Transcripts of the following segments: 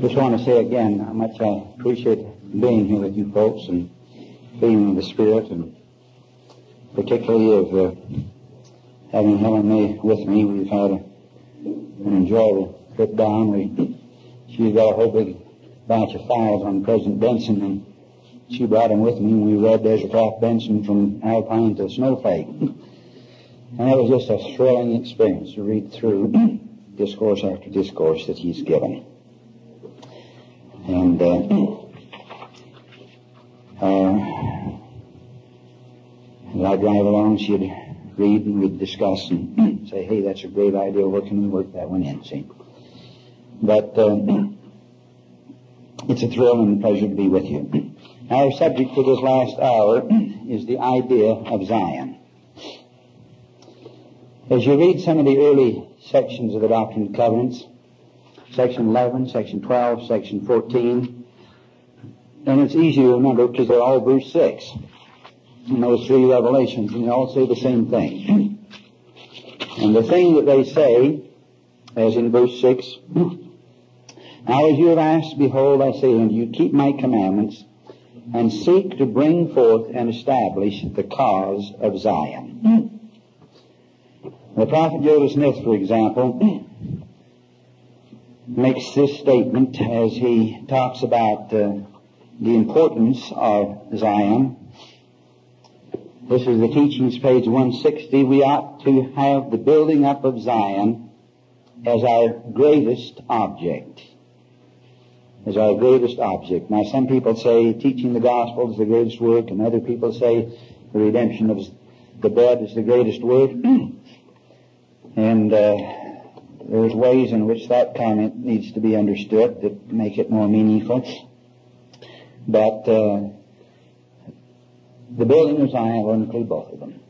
Just want to say again how much I appreciate being here with you folks and feeling the Spirit and particularly of uh, having Helen Mae with me. We've had a, an enjoyable trip down. We, she's got a whole big batch of files on President Benson and she brought them with me and we read Ezra Benson from Alpine to Snowflake. And it was just a thrilling experience to read through discourse after discourse that he's given. And uh, uh, as I drive along, she'd read and we'd discuss and say, hey, that's a great idea. Where can we work that one in? See? But uh, it's a thrill and a pleasure to be with you. Our subject for this last hour is the idea of Zion. As you read some of the early sections of the Doctrine and Covenants, section 11, section 12, section 14. And it's easy to remember because they're all verse 6. And those three revelations, and they all say the same thing. And the thing that they say, as in verse 6, Now as you have asked, behold, I say unto you, keep my commandments, and seek to bring forth and establish the cause of Zion. Mm. The prophet Joseph Smith, for example, makes this statement as he talks about uh, the importance of Zion. This is the teachings, page 160. We ought to have the building up of Zion as our greatest object. As our greatest object. Now, some people say teaching the gospel is the greatest work, and other people say the redemption of the dead is the greatest work. and uh, there's ways in which that comment needs to be understood that make it more meaningful. But uh, the building of Zion will include both of them.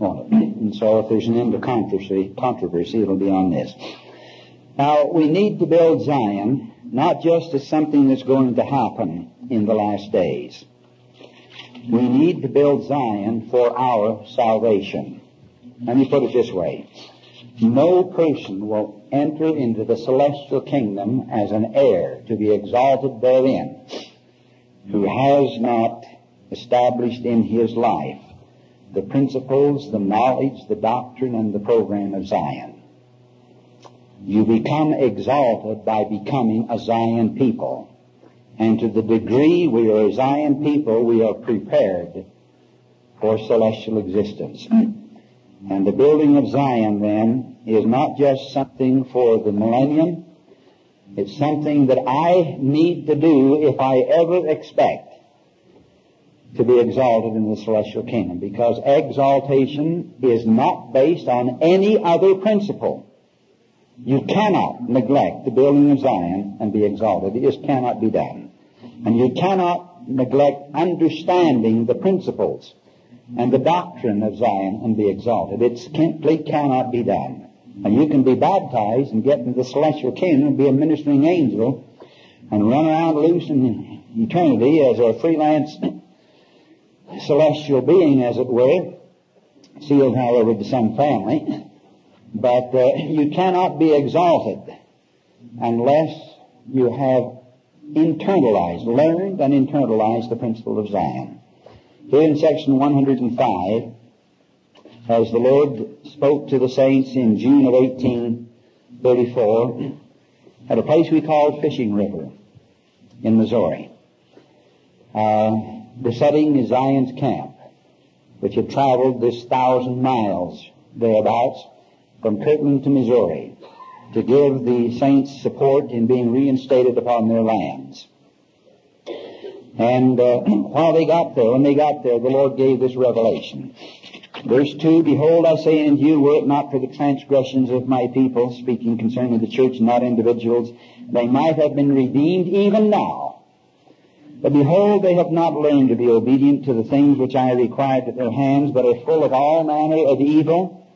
And so if there's an end to controversy, controversy, it'll be on this. Now, we need to build Zion not just as something that's going to happen in the last days. We need to build Zion for our salvation. Let me put it this way. No person will enter into the celestial kingdom as an heir to be exalted therein who has not established in his life the principles, the knowledge, the doctrine, and the program of Zion. You become exalted by becoming a Zion people. And to the degree we are a Zion people, we are prepared for celestial existence. And the building of Zion then is not just something for the millennium. It's something that I need to do if I ever expect to be exalted in the celestial kingdom. Because exaltation is not based on any other principle. You cannot neglect the building of Zion and be exalted. It just cannot be done. And you cannot neglect understanding the principles and the doctrine of Zion and be exalted. It simply cannot be done. And you can be baptized and get into the celestial kingdom and be a ministering angel and run around loose in eternity as a freelance celestial being, as it were, sealed, however, to some family. But uh, you cannot be exalted unless you have internalized, learned and internalized the principle of Zion. Here in section 105, as the Lord spoke to the saints in June of 1834 at a place we called Fishing River in Missouri. Uh, the setting is Zion's camp, which had traveled this thousand miles thereabouts from Kirtland to Missouri to give the saints support in being reinstated upon their lands. And uh, while they got there, when they got there, the Lord gave this revelation. Verse 2, Behold, I say unto you, were it not for the transgressions of my people, speaking concerning the church, not individuals, they might have been redeemed even now. But behold, they have not learned to be obedient to the things which I required at their hands, but are full of all manner of evil,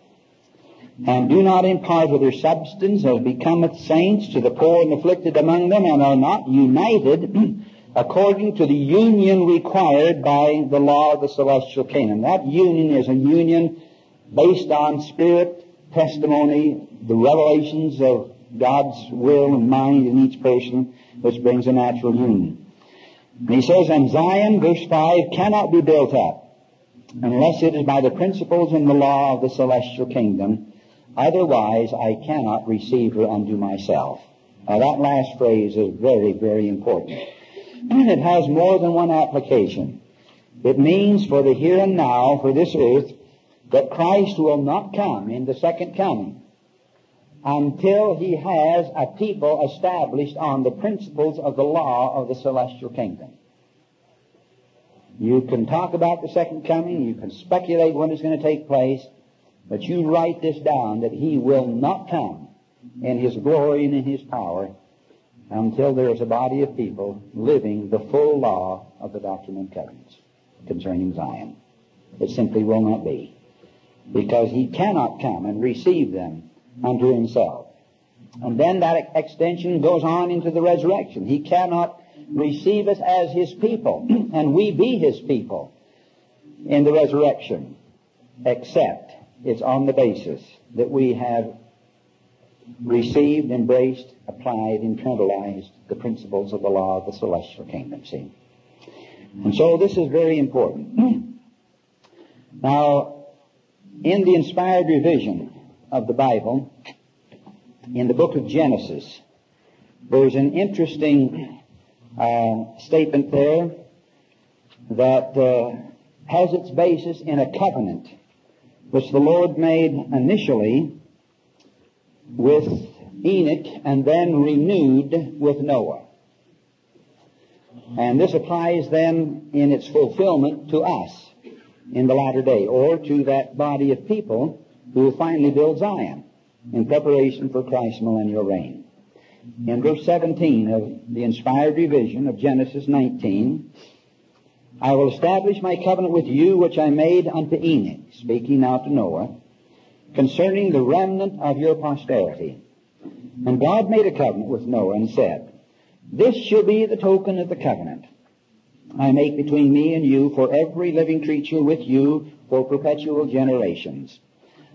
and do not impart of their substance as becometh saints to the poor and afflicted among them, and are not united according to the union required by the law of the celestial kingdom. That union is a union based on spirit, testimony, the revelations of God's will and mind in each person, which brings a natural union. And he says, and Zion, verse 5, cannot be built up unless it is by the principles and the law of the celestial kingdom. Otherwise, I cannot receive her unto myself. Now that last phrase is very, very important. And it has more than one application. It means for the here and now, for this earth, that Christ will not come in the second coming until he has a people established on the principles of the law of the celestial kingdom. You can talk about the second coming, you can speculate when it's going to take place, but you write this down that he will not come in his glory and in his power until there is a body of people living the full law of the Doctrine and Covenants concerning Zion. It simply will not be. Because he cannot come and receive them unto himself. And then that extension goes on into the resurrection. He cannot receive us as his people, and we be his people in the resurrection, except it's on the basis that we have received, embraced, applied, internalized the principles of the law of the celestial kingdom, see? And so this is very important. now, in the inspired revision of the Bible, in the book of Genesis, there's an interesting uh, statement there that uh, has its basis in a covenant which the Lord made initially with Enoch and then renewed with Noah. And this applies then in its fulfillment to us in the latter day, or to that body of people who will finally build Zion in preparation for Christ's millennial reign. In verse 17 of the inspired revision of Genesis 19, I will establish my covenant with you which I made unto Enoch, speaking now to Noah, concerning the remnant of your posterity. And God made a covenant with Noah and said, This shall be the token of the covenant I make between me and you for every living creature with you for perpetual generations.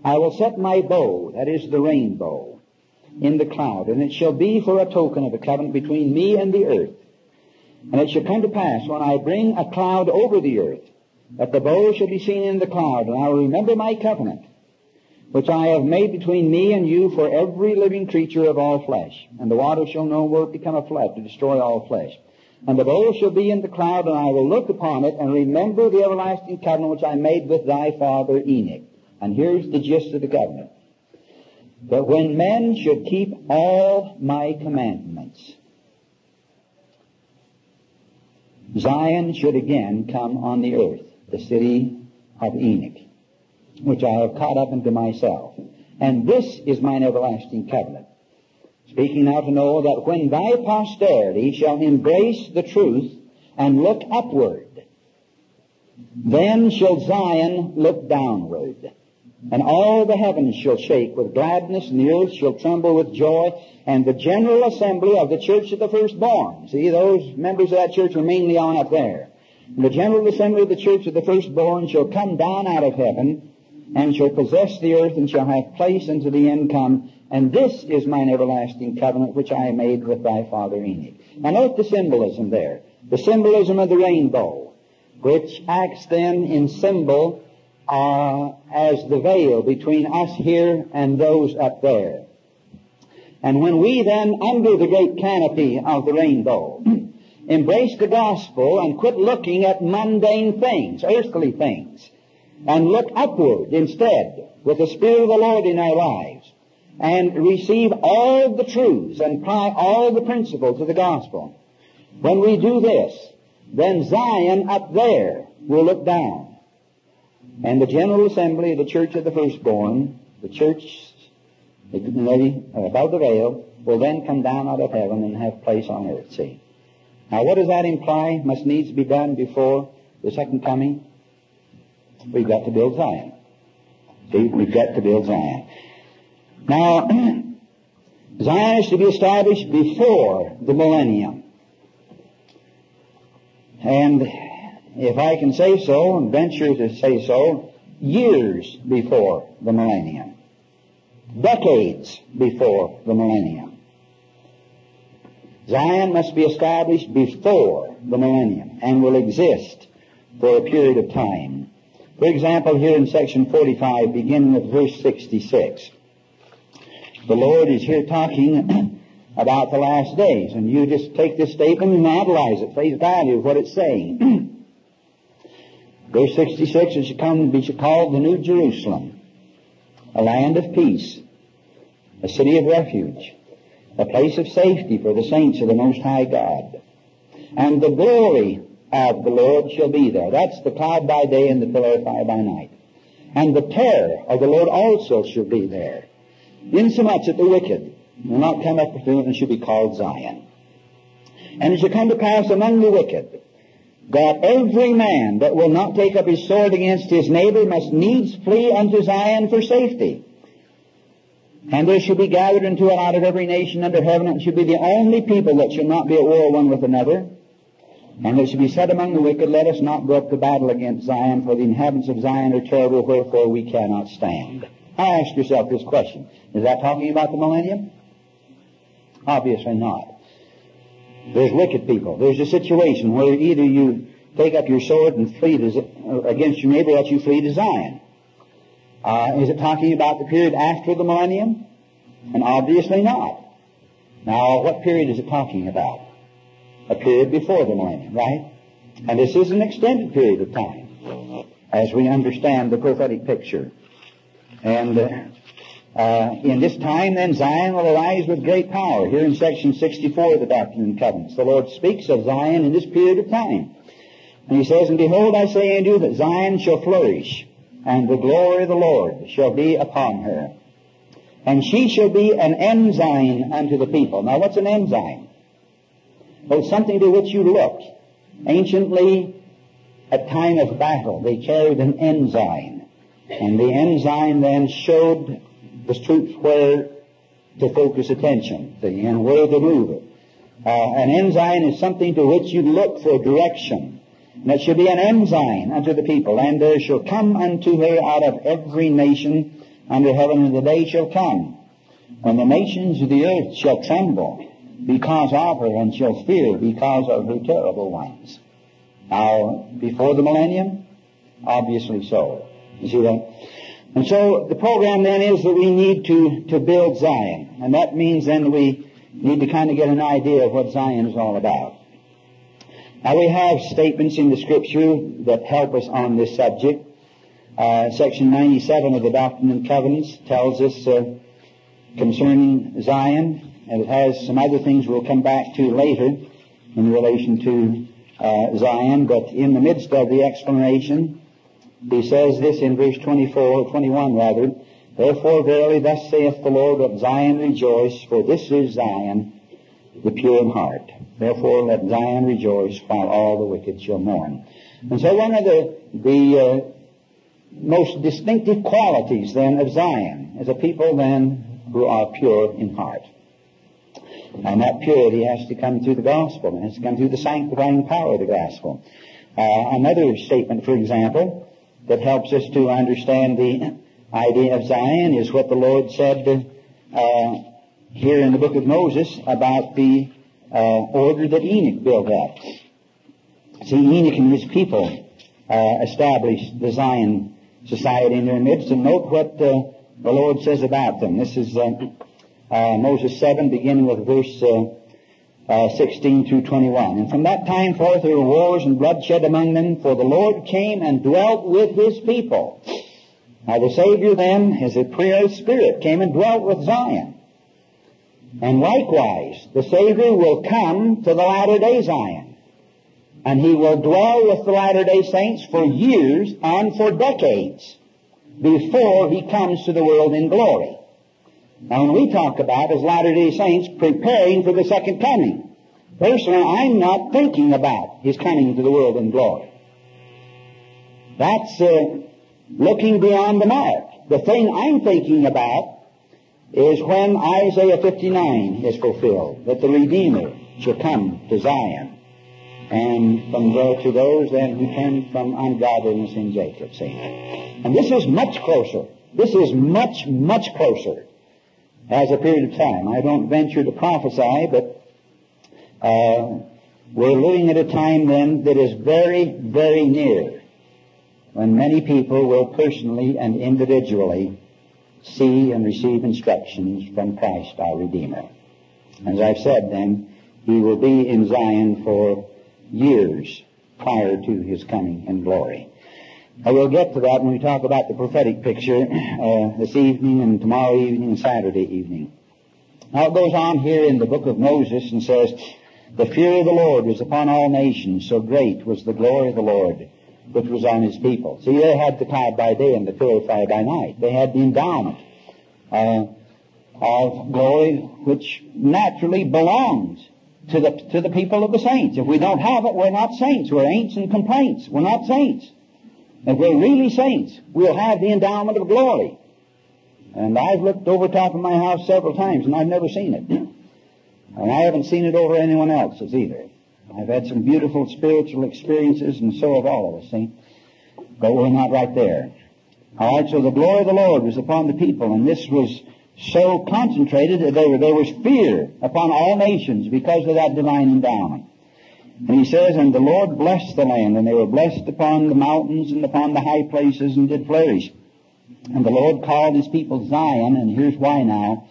I will set my bow, that is the rainbow, in the cloud, and it shall be for a token of the covenant between me and the earth. And it shall come to pass when I bring a cloud over the earth, that the bow shall be seen in the cloud, and I will remember my covenant, which I have made between me and you for every living creature of all flesh. And the water shall no more become a flood to destroy all flesh. And the bowl shall be in the cloud, and I will look upon it and remember the everlasting covenant which I made with thy father Enoch. And here's the gist of the covenant. That when men should keep all my commandments, Zion should again come on the earth, the city of Enoch, which I have caught up into myself. And this is mine everlasting covenant speaking now to Noah, that when thy posterity shall embrace the truth and look upward, then shall Zion look downward. And all the heavens shall shake with gladness, and the earth shall tremble with joy, and the general assembly of the church of the firstborn. See, those members of that church are mainly on up there. And the general assembly of the church of the firstborn shall come down out of heaven, and shall possess the earth, and shall have place unto the income. and this is mine everlasting covenant which I made with thy father Enoch. Now note the symbolism there. The symbolism of the rainbow, which acts then in symbol uh, as the veil between us here and those up there. And when we then, under the great canopy of the rainbow, embrace the gospel and quit looking at mundane things, earthly things, and look upward instead with the Spirit of the Lord in our lives, and receive all the truths and apply all the principles of the gospel. When we do this, then Zion up there will look down. And the General Assembly of the Church of the Firstborn, the church uh, above the veil, will then come down out of heaven and have place on earth. See? Now what does that imply must needs be done before the second coming? We've got to build Zion. See? We've got to build Zion. Now, Zion is to be established before the millennium. And if I can say so, and venture to say so, years before the millennium. decades before the millennium. Zion must be established before the millennium and will exist for a period of time. For example, here in section 45, beginning with verse 66, the Lord is here talking about the last days, and you just take this statement and analyze it, face value what it's saying. verse 66, it shall come, be called the New Jerusalem, a land of peace, a city of refuge, a place of safety for the saints of the Most High God. And the glory of the Lord shall be there. That's the cloud by day and the pillar of fire by night. And the terror of the Lord also shall be there. Insomuch that the wicked will not come up to it and shall be called Zion. And it shall come to pass among the wicked that every man that will not take up his sword against his neighbor must needs flee unto Zion for safety. And there shall be gathered unto it out of every nation under heaven, and shall be the only people that shall not be at war one with another. And it should be said among the wicked, Let us not go up to battle against Zion, for the inhabitants of Zion are terrible, wherefore we cannot stand. Now ask yourself this question. Is that talking about the millennium? Obviously not. There's wicked people. There's a situation where either you take up your sword and flee to, against your neighbor, or you flee to Zion. Uh, is it talking about the period after the millennium? And obviously not. Now, what period is it talking about? A period before the millennium, right? And this is an extended period of time, as we understand the prophetic picture. And uh, uh, in this time, then, Zion will arise with great power. Here in section 64 of the Doctrine and Covenants, the Lord speaks of Zion in this period of time. And he says, And behold, I say unto you that Zion shall flourish, and the glory of the Lord shall be upon her. And she shall be an ensign unto the people. Now, what's an ensign? Well, something to which you look. Anciently, at time of battle, they carried an ensign. And the ensign then showed the troops where to focus attention, and where to move it. Uh, an ensign is something to which you look for direction. And it shall be an ensign unto the people, and there shall come unto her out of every nation under heaven, and the day shall come when the nations of the earth shall tremble because of her, and shall fear because of her terrible ones. Now, before the millennium? Obviously so. You see that? And so the program then is that we need to, to build Zion. And that means then we need to kind of get an idea of what Zion is all about. Now we have statements in the scripture that help us on this subject. Uh, section 97 of the Doctrine and Covenants tells us uh, concerning Zion, it has some other things we'll come back to later in relation to uh, Zion, but in the midst of the explanation, he says this in verse 24, 21 rather, Therefore verily thus saith the Lord, Let Zion rejoice, for this is Zion, the pure in heart. Therefore let Zion rejoice, while all the wicked shall mourn. And so one of the, the uh, most distinctive qualities then of Zion is a people then who are pure in heart. And that purity has to come through the gospel. It has to come through the sanctifying power of the gospel. Uh, another statement, for example, that helps us to understand the idea of Zion is what the Lord said uh, here in the book of Moses about the uh, order that Enoch built up. See, Enoch and his people uh, established the Zion society in their midst, and note what uh, the Lord says about them. This is uh, uh, Moses 7, beginning with verse uh, 16 through 21. And from that time forth there were wars and bloodshed among them, for the Lord came and dwelt with his people. Now the Savior then, as a prayer spirit, came and dwelt with Zion. And likewise, the Savior will come to the latter day Zion. And he will dwell with the latter day saints for years and for decades before he comes to the world in glory. When we talk about as Latter-day Saints preparing for the second coming, personally, I'm not thinking about His coming to the world in glory. That's uh, looking beyond the mark. The thing I'm thinking about is when Isaiah 59 is fulfilled, that the Redeemer shall come to Zion. And from there to those then who turn from ungodliness in Jacob, see. And this is much closer. This is much, much closer as a period of time. I don't venture to prophesy, but uh, we're living at a time then that is very, very near when many people will personally and individually see and receive instructions from Christ our Redeemer. As I've said then, he will be in Zion for years prior to his coming in glory. I will get to that when we talk about the prophetic picture uh, this evening and tomorrow evening and Saturday evening. Now it goes on here in the book of Moses and says, The fear of the Lord was upon all nations, so great was the glory of the Lord which was on his people. See, they had the cloud by day and the fire by night. They had the endowment uh, of glory which naturally belongs to the, to the people of the saints. If we don't have it, we're not saints. We're and complaints. We're not saints. If we're really saints, we'll have the endowment of glory. And I've looked over top of my house several times and I've never seen it. And I haven't seen it over anyone else's either. I've had some beautiful spiritual experiences and so have all of us, see? But we're not right there. Alright, so the glory of the Lord was upon the people and this was so concentrated that there, there was fear upon all nations because of that divine endowment. And he says, And the Lord blessed the land, and they were blessed upon the mountains and upon the high places, and did flourish. And the Lord called his people Zion, and here's why now.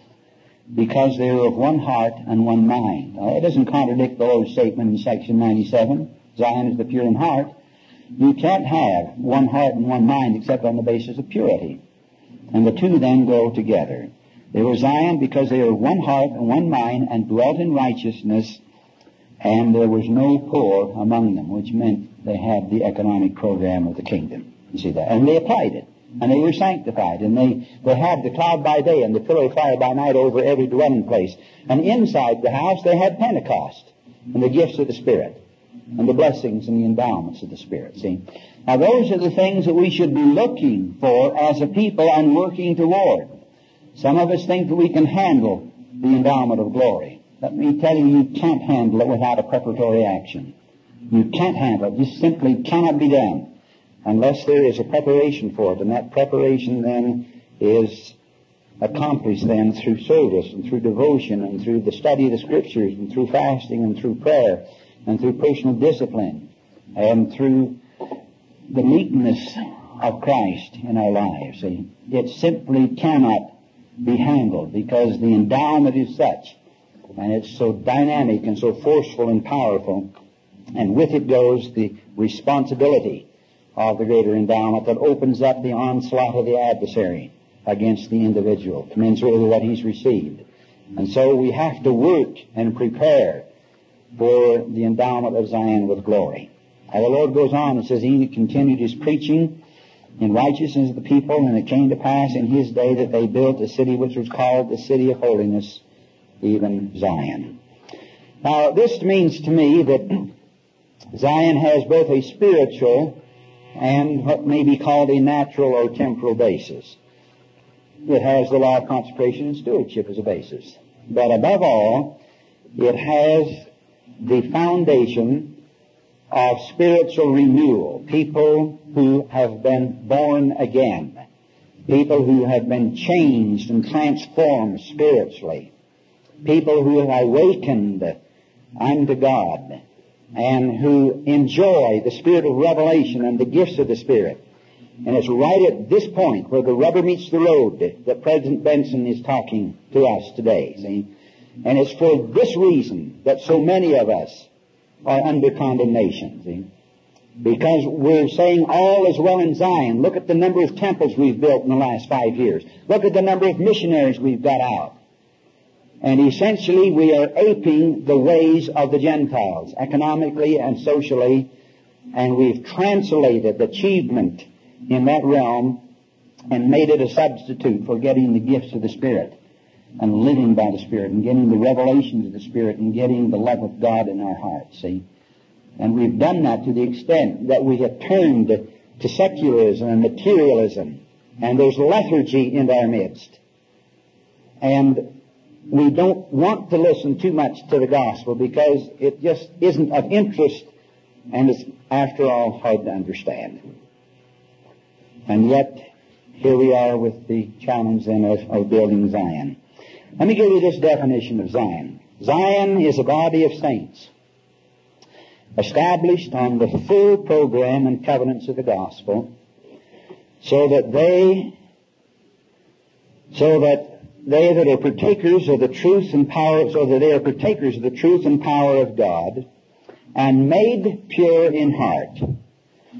Because they were of one heart and one mind. Now, it doesn't contradict the Lord's statement in section 97. Zion is the pure in heart. You can't have one heart and one mind except on the basis of purity. And the two then go together. They were Zion because they were one heart and one mind and dwelt in righteousness and there was no poor among them, which meant they had the economic program of the kingdom. You see that? And they applied it. And they were sanctified. And they, they had the cloud by day and the pillar of fire by night over every dwelling place. And inside the house they had Pentecost and the gifts of the Spirit and the blessings and the endowments of the Spirit. See? Now those are the things that we should be looking for as a people and working toward. Some of us think that we can handle the endowment of glory. Let me tell you, you can't handle it without a preparatory action. You can't handle it. Just simply cannot be done unless there is a preparation for it. And that preparation then is accomplished then through service and through devotion and through the study of the scriptures and through fasting and through prayer and through personal discipline and through the meekness of Christ in our lives. See, it simply cannot be handled because the endowment is such and it's so dynamic and so forceful and powerful. And with it goes the responsibility of the greater endowment that opens up the onslaught of the adversary against the individual, commensurate with what he's received. And so we have to work and prepare for the endowment of Zion with glory. And the Lord goes on and says, He continued his preaching in righteousness of the people, and it came to pass in his day that they built a city which was called the city of holiness, even Zion. Now, this means to me that Zion has both a spiritual and what may be called a natural or temporal basis. It has the law of consecration and stewardship as a basis. But above all, it has the foundation of spiritual renewal. People who have been born again. People who have been changed and transformed spiritually people who have awakened unto God and who enjoy the spirit of revelation and the gifts of the Spirit. And it's right at this point where the rubber meets the road that President Benson is talking to us today. See? And it's for this reason that so many of us are under condemnation. See? Because we're saying all is well in Zion. Look at the number of temples we've built in the last five years. Look at the number of missionaries we've got out. And essentially we are aping the ways of the Gentiles, economically and socially, and we've translated the achievement in that realm and made it a substitute for getting the gifts of the Spirit and living by the Spirit and getting the revelations of the Spirit and getting the love of God in our hearts, see? And we've done that to the extent that we have turned to secularism and materialism and there's lethargy in our midst. And we don't want to listen too much to the gospel because it just isn't of interest and it's, after all, hard to understand. And yet, here we are with the challenge then of, of building Zion. Let me give you this definition of Zion. Zion is a body of saints established on the full program and covenants of the gospel so that they so that they that are partakers of the truth and power so that they are partakers of the truth and power of God and made pure in heart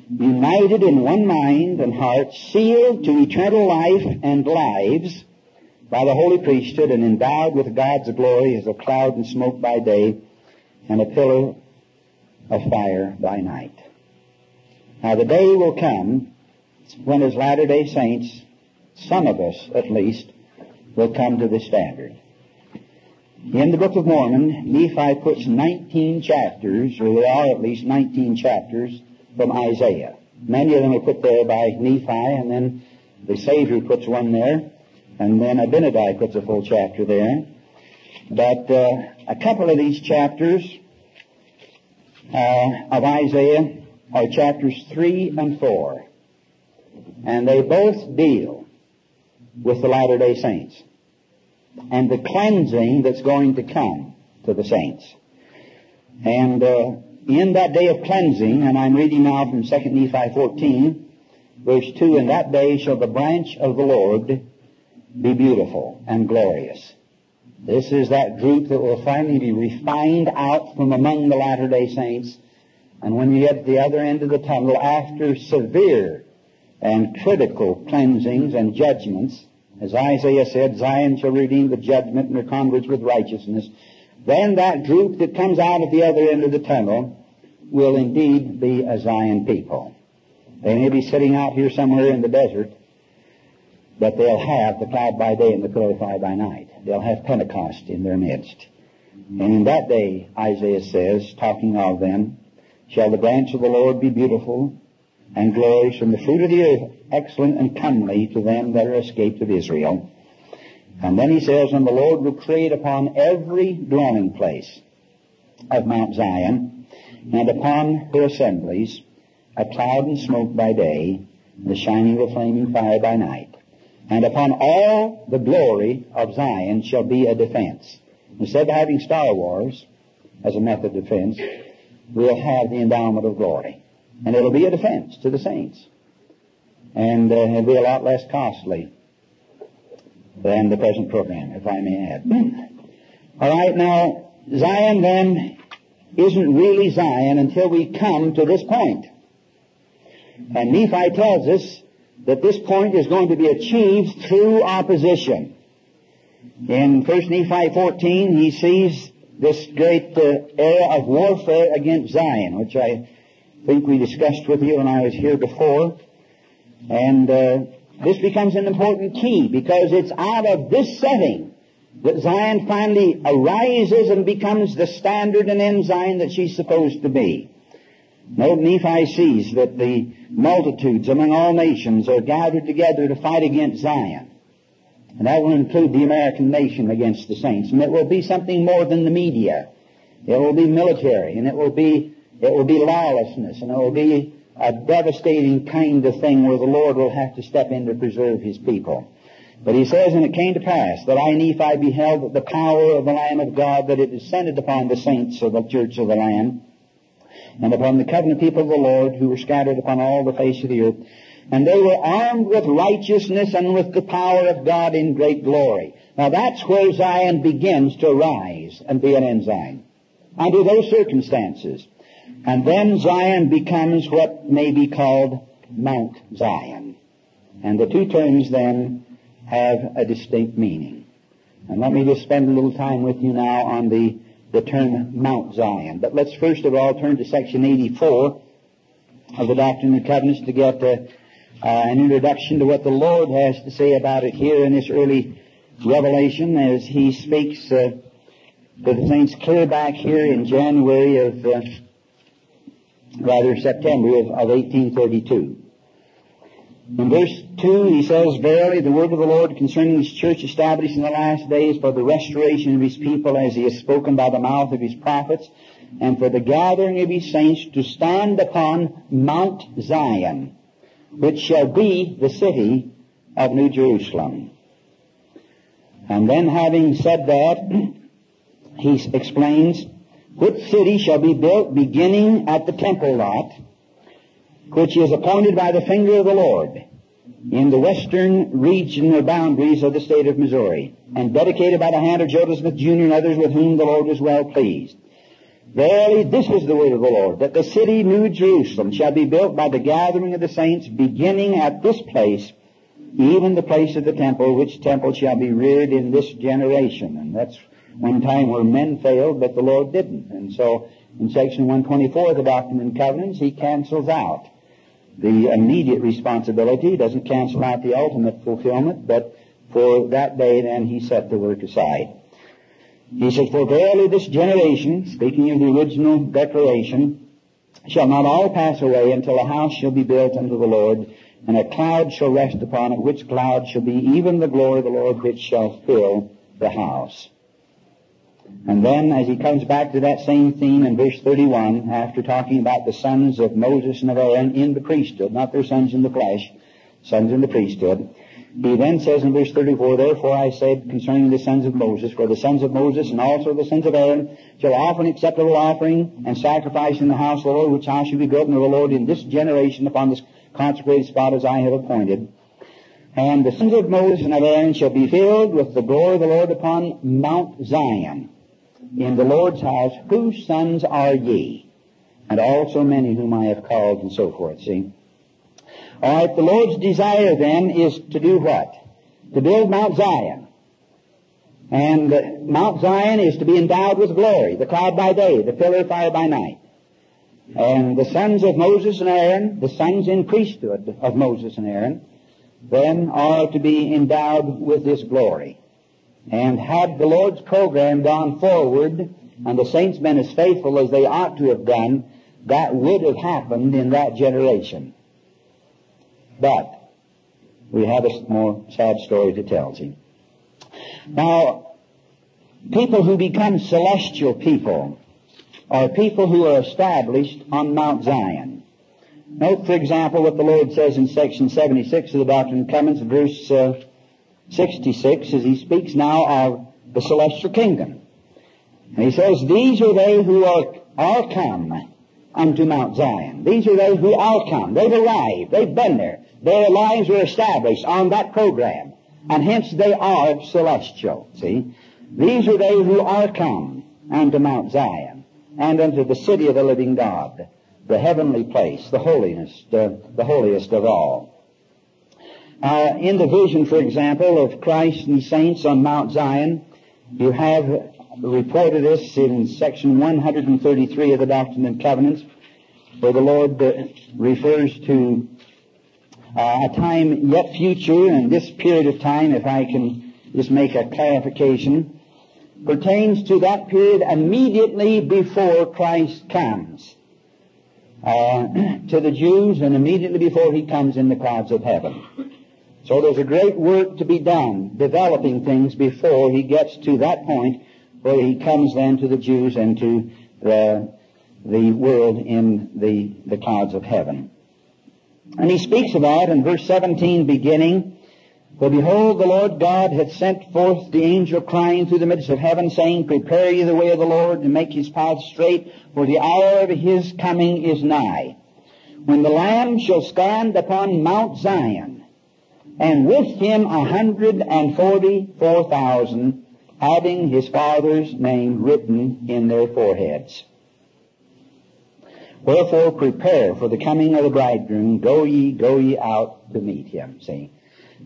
united in one mind and heart sealed to eternal life and lives by the holy priesthood and endowed with God's glory as a cloud and smoke by day and a pillar of fire by night. Now the day will come when as Latter-day Saints, some of us at least, will come to the standard. In the Book of Mormon, Nephi puts 19 chapters, or there are at least 19 chapters from Isaiah. Many of them are put there by Nephi, and then the Savior puts one there, and then Abinadi puts a full chapter there. But uh, a couple of these chapters uh, of Isaiah are chapters 3 and 4. And they both deal with the Latter-day Saints and the cleansing that's going to come to the saints. And uh, in that day of cleansing, and I'm reading now from 2 Nephi 14, verse 2, In that day shall the branch of the Lord be beautiful and glorious. This is that group that will finally be refined out from among the Latter-day Saints. And when you get to the other end of the tunnel, after severe and critical cleansings and judgments, as Isaiah said, Zion shall redeem the judgment and her converts with righteousness, then that group that comes out at the other end of the tunnel will indeed be a Zion people. They may be sitting out here somewhere in the desert, but they'll have the cloud by day and the pillar of fire by night. They'll have Pentecost in their midst. And in that day, Isaiah says, talking of them, shall the branch of the Lord be beautiful and glorious from the fruit of the earth, excellent and comely to them that are escaped of Israel. And then he says, and the Lord will create upon every dwelling place of Mount Zion and upon her assemblies a cloud and smoke by day, and the shining of a flaming fire by night. And upon all the glory of Zion shall be a defense. Instead of having Star Wars as a method of defense, we'll have the endowment of glory. And it'll be a defense to the saints. And uh, it'll be a lot less costly than the present program, if I may add. All right, now, Zion then isn't really Zion until we come to this point. And Nephi tells us that this point is going to be achieved through opposition. In 1 Nephi 14, he sees this great uh, era of warfare against Zion, which I think we discussed with you when I was here before. And uh, this becomes an important key because it's out of this setting that Zion finally arises and becomes the standard and ensign that she's supposed to be. Note Nephi sees that the multitudes among all nations are gathered together to fight against Zion. And that will include the American nation against the saints. And it will be something more than the media. It will be military, and it will be, it will be lawlessness, and it will be a devastating kind of thing where the Lord will have to step in to preserve His people. But he says, And it came to pass that I, Nephi, beheld the power of the Lamb of God, that it descended upon the saints of the church of the Lamb, and upon the covenant people of the Lord who were scattered upon all the face of the earth. And they were armed with righteousness and with the power of God in great glory. Now that's where Zion begins to rise and be an ensign. Under those circumstances. And then Zion becomes what may be called Mount Zion. And the two terms then have a distinct meaning. And let me just spend a little time with you now on the the term Mount Zion. But let's first of all turn to section 84 of the Doctrine and Covenants to get uh, uh, an introduction to what the Lord has to say about it here in this early revelation as He speaks uh, to the saints clear back here in January of, uh, rather September of, of 1832. In verse 2, he says, Verily the word of the Lord concerning his church established in the last days for the restoration of his people as he has spoken by the mouth of his prophets, and for the gathering of his saints to stand upon Mount Zion, which shall be the city of New Jerusalem. And then having said that, he explains, which city shall be built beginning at the temple lot, which is appointed by the finger of the Lord in the western region or boundaries of the state of Missouri, and dedicated by the hand of Joseph Smith Jr. and others with whom the Lord was well pleased. Verily, this is the word of the Lord, that the city New Jerusalem shall be built by the gathering of the saints, beginning at this place, even the place of the temple, which temple shall be reared in this generation. And that's one time where men failed, but the Lord didn't. And so, in section 124 of the Doctrine and Covenants, he cancels out the immediate responsibility, doesn't cancel out the ultimate fulfillment, but for that day then he set the work aside. He says, For verily this generation, speaking of the original declaration, shall not all pass away until a house shall be built unto the Lord, and a cloud shall rest upon it, which cloud shall be even the glory of the Lord, which shall fill the house. And then as he comes back to that same theme in verse 31, after talking about the sons of Moses and of Aaron in the priesthood, not their sons in the flesh, sons in the priesthood, he then says in verse 34, Therefore I said concerning the sons of Moses, for the sons of Moses and also the sons of Aaron shall offer an acceptable offering and sacrifice in the house of the Lord, which house shall be built unto the Lord in this generation upon this consecrated spot as I have appointed. And the sons of Moses and of Aaron shall be filled with the glory of the Lord upon Mount Zion in the Lord's house, whose sons are ye? And also many whom I have called and so forth, see? All right, the Lord's desire then is to do what? To build Mount Zion. And uh, Mount Zion is to be endowed with glory, the cloud by day, the pillar of fire by night. And the sons of Moses and Aaron, the sons in priesthood of Moses and Aaron, then are to be endowed with this glory. And had the Lord's program gone forward and the saints been as faithful as they ought to have done, that would have happened in that generation. But we have a more sad story to tell, see. Now, people who become celestial people are people who are established on Mount Zion. Note, for example, what the Lord says in section 76 of the Doctrine and Covenants, verse uh, 66 as he speaks now of the celestial kingdom. And he says, These are they who are, are come unto Mount Zion. These are they who are come. They've arrived. They've been there. Their lives were established on that program. And hence they are celestial. See? These are they who are come unto Mount Zion and unto the city of the living God, the heavenly place, the holiness, the, uh, the holiest of all. Uh, in the vision, for example, of Christ and saints on Mount Zion, you have reported this in section 133 of the Doctrine and Covenants, where the Lord uh, refers to uh, a time yet future, and this period of time, if I can just make a clarification, pertains to that period immediately before Christ comes uh, to the Jews and immediately before he comes in the clouds of heaven. So there's a great work to be done, developing things before he gets to that point where he comes then to the Jews and to the, the world in the, the clouds of heaven. And he speaks of that in verse 17 beginning, For behold, the Lord God hath sent forth the angel crying through the midst of heaven, saying, Prepare ye the way of the Lord, and make his path straight, for the hour of his coming is nigh. When the Lamb shall stand upon Mount Zion, and with him a hundred and forty-four thousand, having his father's name written in their foreheads. Wherefore prepare for the coming of the bridegroom, go ye, go ye out to meet him. See?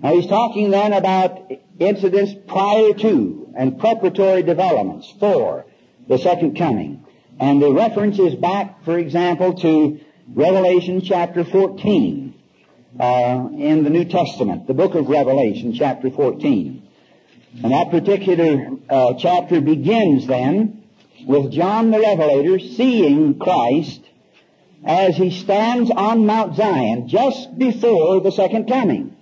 Now he's talking then about incidents prior to and preparatory developments for the second coming. And the reference is back, for example, to Revelation chapter 14 uh, in the New Testament, the book of Revelation, chapter 14. And that particular uh, chapter begins then with John the Revelator seeing Christ as he stands on Mount Zion just before the second coming,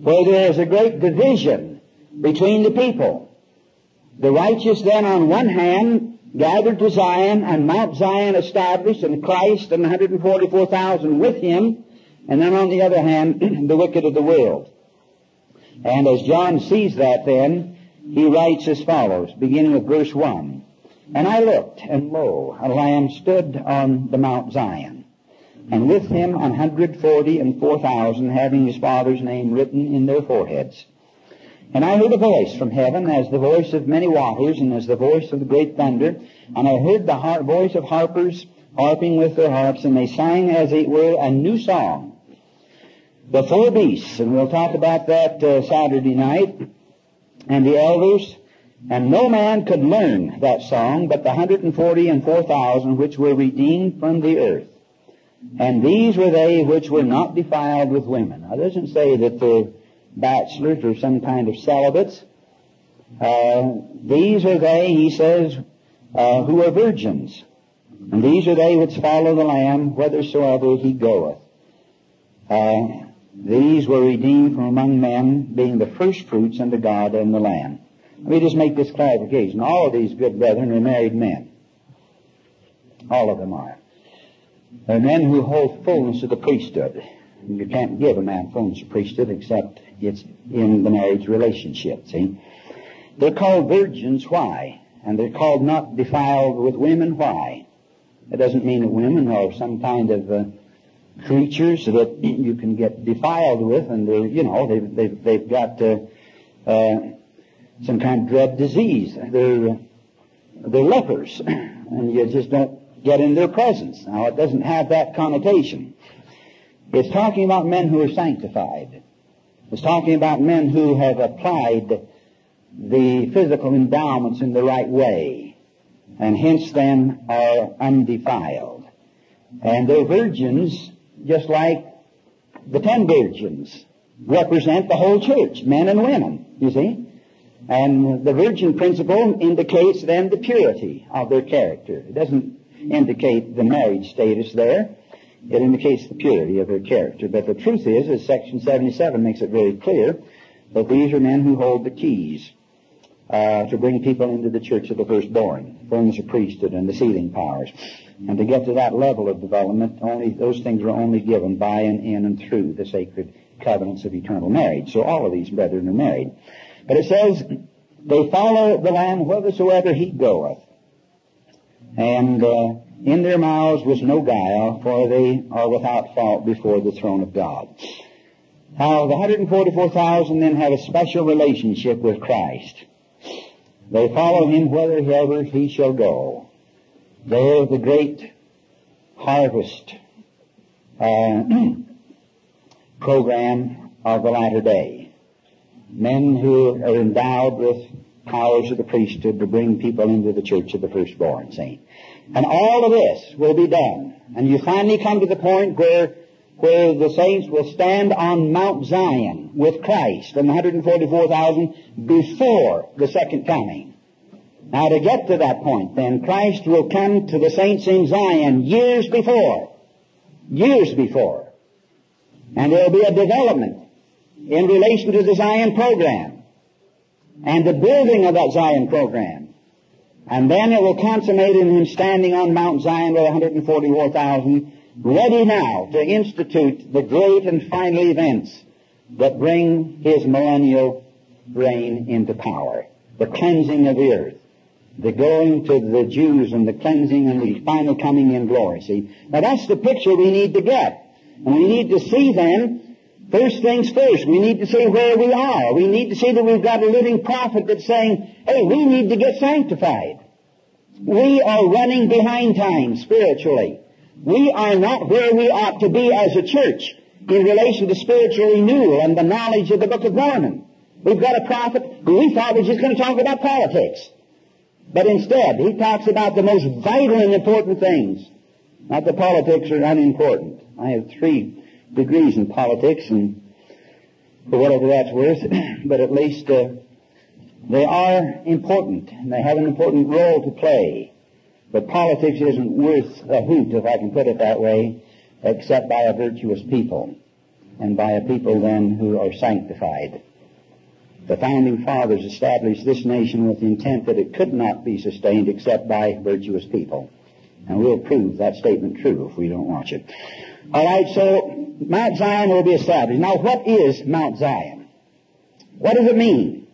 where there is a great division between the people. The righteous then on one hand gathered to Zion and Mount Zion established and Christ and 144,000 with him and then on the other hand, the wicked of the world. And as John sees that then, he writes as follows, beginning with verse 1. And I looked, and lo, a lamb stood on the Mount Zion, and with him an hundred forty and four thousand, having his father's name written in their foreheads. And I heard a voice from heaven, as the voice of many waters, and as the voice of the great thunder. And I heard the har- voice of harpers harping with their harps, and they sang as it were a new song. The four beasts, and we'll talk about that uh, Saturday night, and the elders, and no man could learn that song but the 140 and 4,000 which were redeemed from the earth. And these were they which were not defiled with women. Now, it doesn't say that they're bachelors or some kind of celibates. Uh, these are they, he says, uh, who are virgins. And these are they which follow the Lamb whithersoever he goeth. Uh, these were redeemed from among men, being the first fruits unto God and the Lamb. Let me just make this clarification. All of these good brethren are married men. All of them are. They're men who hold fullness of the priesthood. You can't give a man fullness of priesthood except it's in the marriage relationship, see? They're called virgins, why? And they're called not defiled with women, why? It doesn't mean that women are some kind of uh, creatures that you can get defiled with, and they're, you know, they've, they've, they've got uh, uh, some kind of dread disease. They're, they're lepers, and you just don't get in their presence. Now, it doesn't have that connotation. It's talking about men who are sanctified. It's talking about men who have applied the physical endowments in the right way, and hence then are undefiled. And they're virgins just like the ten virgins represent the whole church, men and women, you see. And the virgin principle indicates then the purity of their character. It doesn't indicate the marriage status there. It indicates the purity of their character. But the truth is, as section 77 makes it very clear, that these are men who hold the keys uh, to bring people into the church of the firstborn, fullness of priesthood and the sealing powers. And to get to that level of development, only those things are only given by and in and through the sacred covenants of eternal marriage. So all of these brethren are married. But it says, they follow the Lamb whithersoever he goeth. And uh, in their mouths was no guile, for they are without fault before the throne of God. Now, the 144,000 then have a special relationship with Christ. They follow him whithersoever he shall go. They're the great harvest uh, program of the latter day. Men who are endowed with powers of the priesthood to bring people into the church of the firstborn saint. And all of this will be done. And you finally come to the point where where the saints will stand on Mount Zion with Christ and the 144,000 before the second coming. Now to get to that point then, Christ will come to the saints in Zion years before. Years before. And there will be a development in relation to the Zion program and the building of that Zion program. And then it will consummate in him standing on Mount Zion with 144,000 ready now to institute the great and final events that bring his millennial reign into power. The cleansing of the earth. The going to the Jews and the cleansing and the final coming in glory. See? Now that's the picture we need to get. And we need to see then, first things first, we need to see where we are. We need to see that we've got a living prophet that's saying, hey, we need to get sanctified. We are running behind time spiritually. We are not where we ought to be as a church in relation to spiritual renewal and the knowledge of the Book of Mormon. We've got a prophet who we thought was just going to talk about politics. But instead, he talks about the most vital and important things. Not the politics are unimportant. I have three degrees in politics and for whatever that's worth, but at least uh, they are important and they have an important role to play. But politics isn't worth a hoot, if I can put it that way, except by a virtuous people and by a people then who are sanctified. The founding fathers established this nation with the intent that it could not be sustained except by virtuous people. And we'll prove that statement true if we don't watch it. All right, so Mount Zion will be established. Now, what is Mount Zion? What does it mean?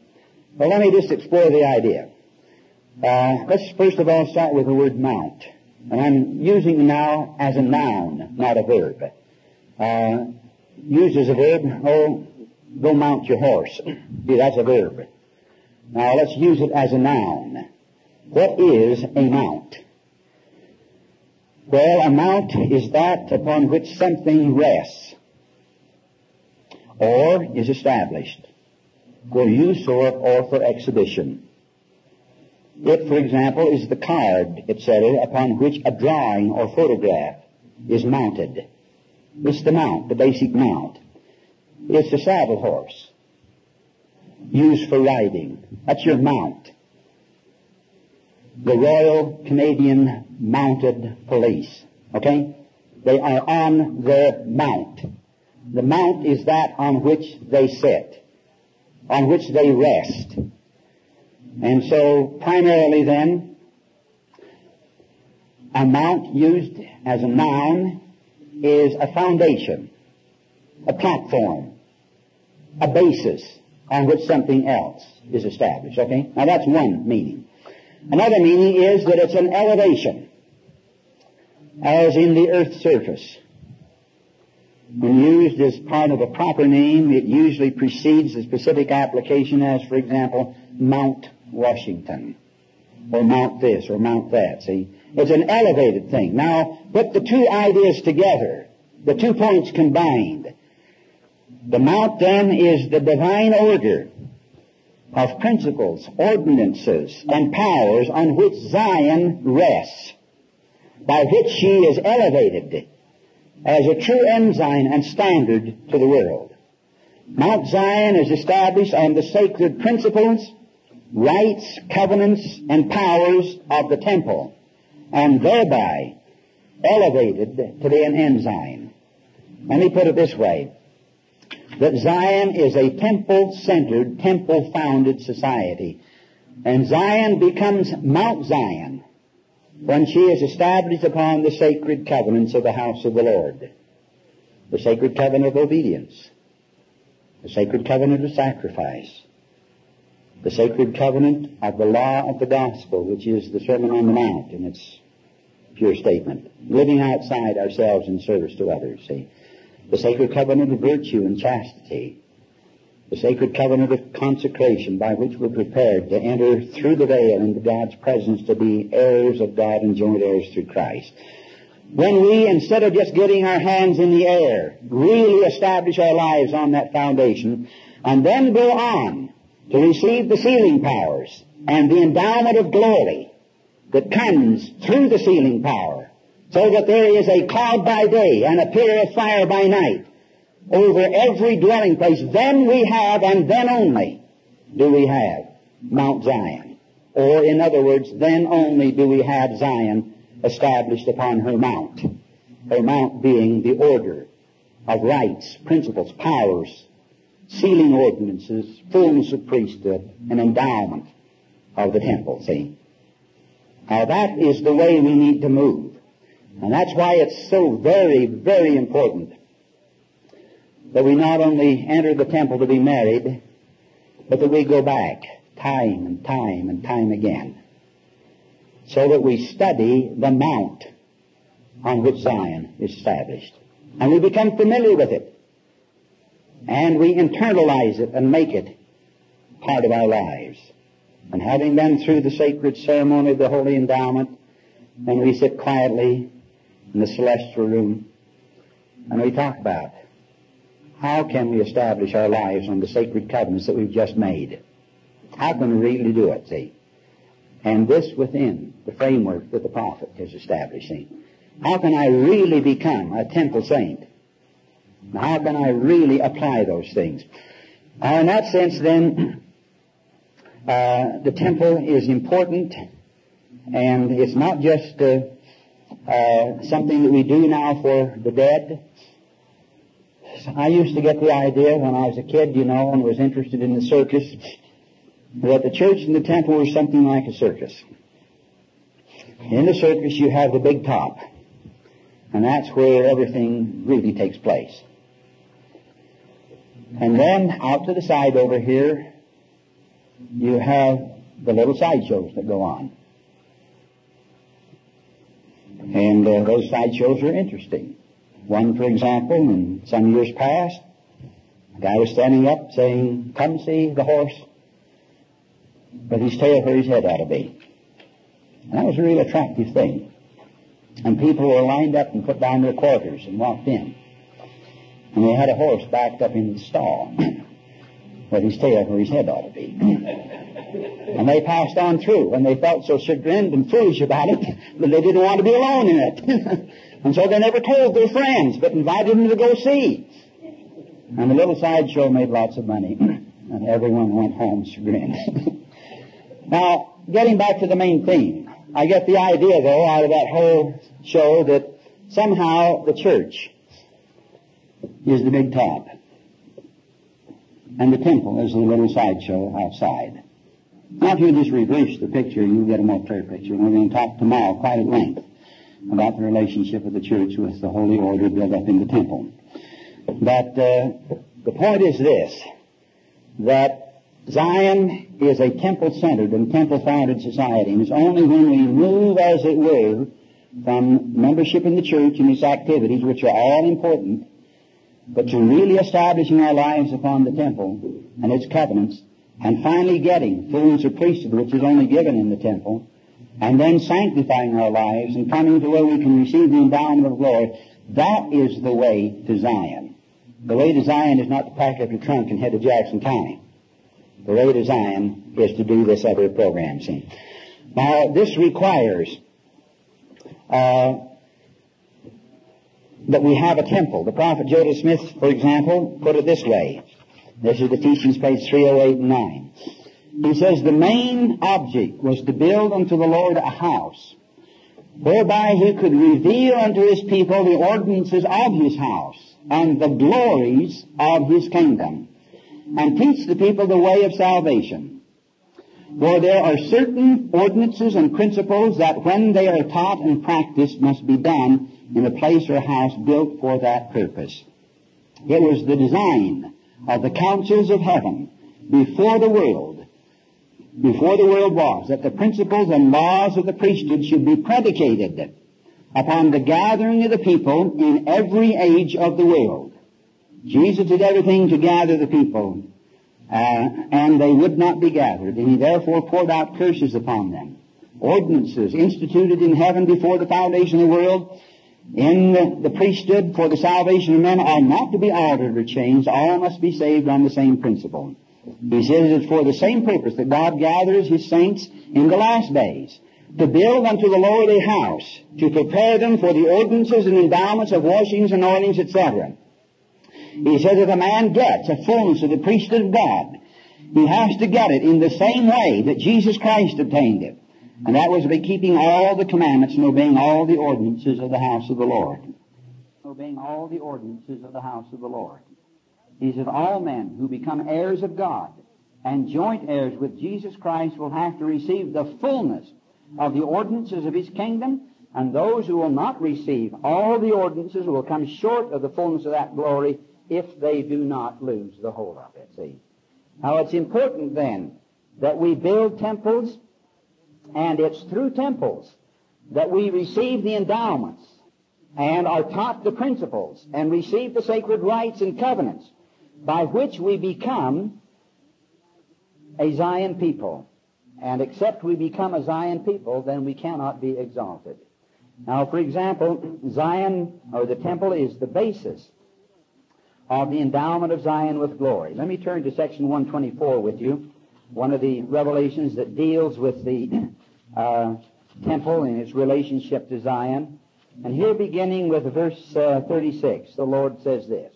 Well, let me just explore the idea. Uh, let's first of all start with the word mount. And I'm using now as a noun, not a verb. Uh, used as a verb, oh, go mount your horse. See, that's a verb. Now let's use it as a noun. What is a mount? Well, a mount is that upon which something rests or is established for use or, or for exhibition. It, for example, is the card, etc., upon which a drawing or photograph is mounted. It's the mount, the basic mount. It's the saddle horse used for riding. That's your mount. The Royal Canadian Mounted Police. Okay? They are on their mount. The mount is that on which they sit, on which they rest. And so, primarily then, a mount used as a noun is a foundation, a platform, a basis on which something else is established. Okay? Now that's one meaning. Another meaning is that it's an elevation, as in the earth's surface. When used as part of a proper name, it usually precedes the specific application as, for example, Mount Washington, or Mount this, or Mount that, see? It's an elevated thing. Now, put the two ideas together, the two points combined. The mount then is the divine order of principles, ordinances, and powers on which Zion rests, by which she is elevated as a true ensign and standard to the world. Mount Zion is established on the sacred principles, rites, covenants, and powers of the temple, and thereby elevated to be an ensign. Let me put it this way that Zion is a temple-centered, temple-founded society. And Zion becomes Mount Zion when she is established upon the sacred covenants of the house of the Lord. The sacred covenant of obedience. The sacred covenant of sacrifice. The sacred covenant of the law of the gospel, which is the Sermon on the Mount in its pure statement. Living outside ourselves in service to others, see the sacred covenant of virtue and chastity, the sacred covenant of consecration by which we're prepared to enter through the veil into God's presence to be heirs of God and joint heirs through Christ. When we, instead of just getting our hands in the air, really establish our lives on that foundation, and then go on to receive the sealing powers and the endowment of glory that comes through the sealing power, so that there is a cloud by day and a pillar of fire by night over every dwelling place. Then we have, and then only, do we have Mount Zion. Or, in other words, then only do we have Zion established upon her mount. Her mount being the order of rites, principles, powers, sealing ordinances, fullness of priesthood, and endowment of the temple, see? Now that is the way we need to move. And that's why it's so very, very important that we not only enter the temple to be married, but that we go back time and time and time again. So that we study the mount on which Zion is established. And we become familiar with it. And we internalize it and make it part of our lives. And having been through the sacred ceremony of the holy endowment, then we sit quietly in the celestial room, and we talk about how can we establish our lives on the sacred covenants that we've just made. How can we really do it, see? And this within the framework that the prophet is establishing. How can I really become a temple saint? How can I really apply those things? Uh, in that sense, then, uh, the temple is important, and it's not just uh, uh, something that we do now for the dead. I used to get the idea when I was a kid, you know, and was interested in the circus, that the church and the temple were something like a circus. In the circus, you have the big top, and that's where everything really takes place. And then out to the side over here, you have the little sideshows that go on. And uh, those sideshows are interesting. One, for example, in some years past, a guy was standing up saying, come see the horse with his tail where his head ought to be. And that was a real attractive thing. And people were lined up and put down their quarters and walked in. And they had a horse backed up in the stall with his tail where his head ought to be. and they passed on through, and they felt so chagrined and foolish about it that they didn't want to be alone in it. and so they never told their friends, but invited them to go see. And the little sideshow made lots of money, and everyone went home chagrined. now, getting back to the main theme, I get the idea, though, out of that whole show that somehow the church is the big top. And the temple is the little sideshow outside. Now, if you just reverse the picture, you'll get a more clear picture. And we're going to talk tomorrow quite at length about the relationship of the church with the holy order built up in the temple. But uh, the point is this, that Zion is a temple-centered and temple-founded society, and it's only when we move, as it were, from membership in the church and its activities, which are all important, but to really establishing our lives upon the temple and its covenants, and finally getting fullness of priesthood, which is only given in the temple, and then sanctifying our lives and coming to where we can receive the endowment of glory, that is the way to Zion. The way to Zion is not to pack up your trunk and head to Jackson County. The way to Zion is to do this other program, see. Now, this requires uh, that we have a temple. The prophet Joseph Smith, for example, put it this way. This is the teachings, page 308 and 9. He says the main object was to build unto the Lord a house, whereby he could reveal unto his people the ordinances of his house and the glories of his kingdom, and teach the people the way of salvation. For there are certain ordinances and principles that when they are taught and practiced must be done in a place or house built for that purpose. It was the design of the councils of heaven before the world, before the world was, that the principles and laws of the priesthood should be predicated upon the gathering of the people in every age of the world. Jesus did everything to gather the people, uh, and they would not be gathered, and he therefore poured out curses upon them. Ordinances instituted in heaven before the foundation of the world in the, priesthood for the salvation of men are not to be altered or changed. All must be saved on the same principle. He says it's for the same purpose that God gathers his saints in the last days to build unto the Lord a house, to prepare them for the ordinances and endowments of washings, anointings, etc. He says if a man gets a fullness of the priesthood of God, he has to get it in the same way that Jesus Christ obtained it. And that was by keeping all the commandments and obeying all the ordinances of the house of the Lord. Obeying all the ordinances of the house of the Lord. He said all men who become heirs of God and joint heirs with Jesus Christ will have to receive the fullness of the ordinances of his kingdom, and those who will not receive all the ordinances will come short of the fullness of that glory if they do not lose the whole of it. See? Now it's important then that we build temples, and it's through temples that we receive the endowments and are taught the principles and receive the sacred rites and covenants by which we become a Zion people. And except we become a Zion people, then we cannot be exalted. Now, for example, Zion, or the temple, is the basis of the endowment of Zion with glory. Let me turn to section 124 with you, one of the revelations that deals with the uh, temple and its relationship to Zion. And here, beginning with verse uh, 36, the Lord says this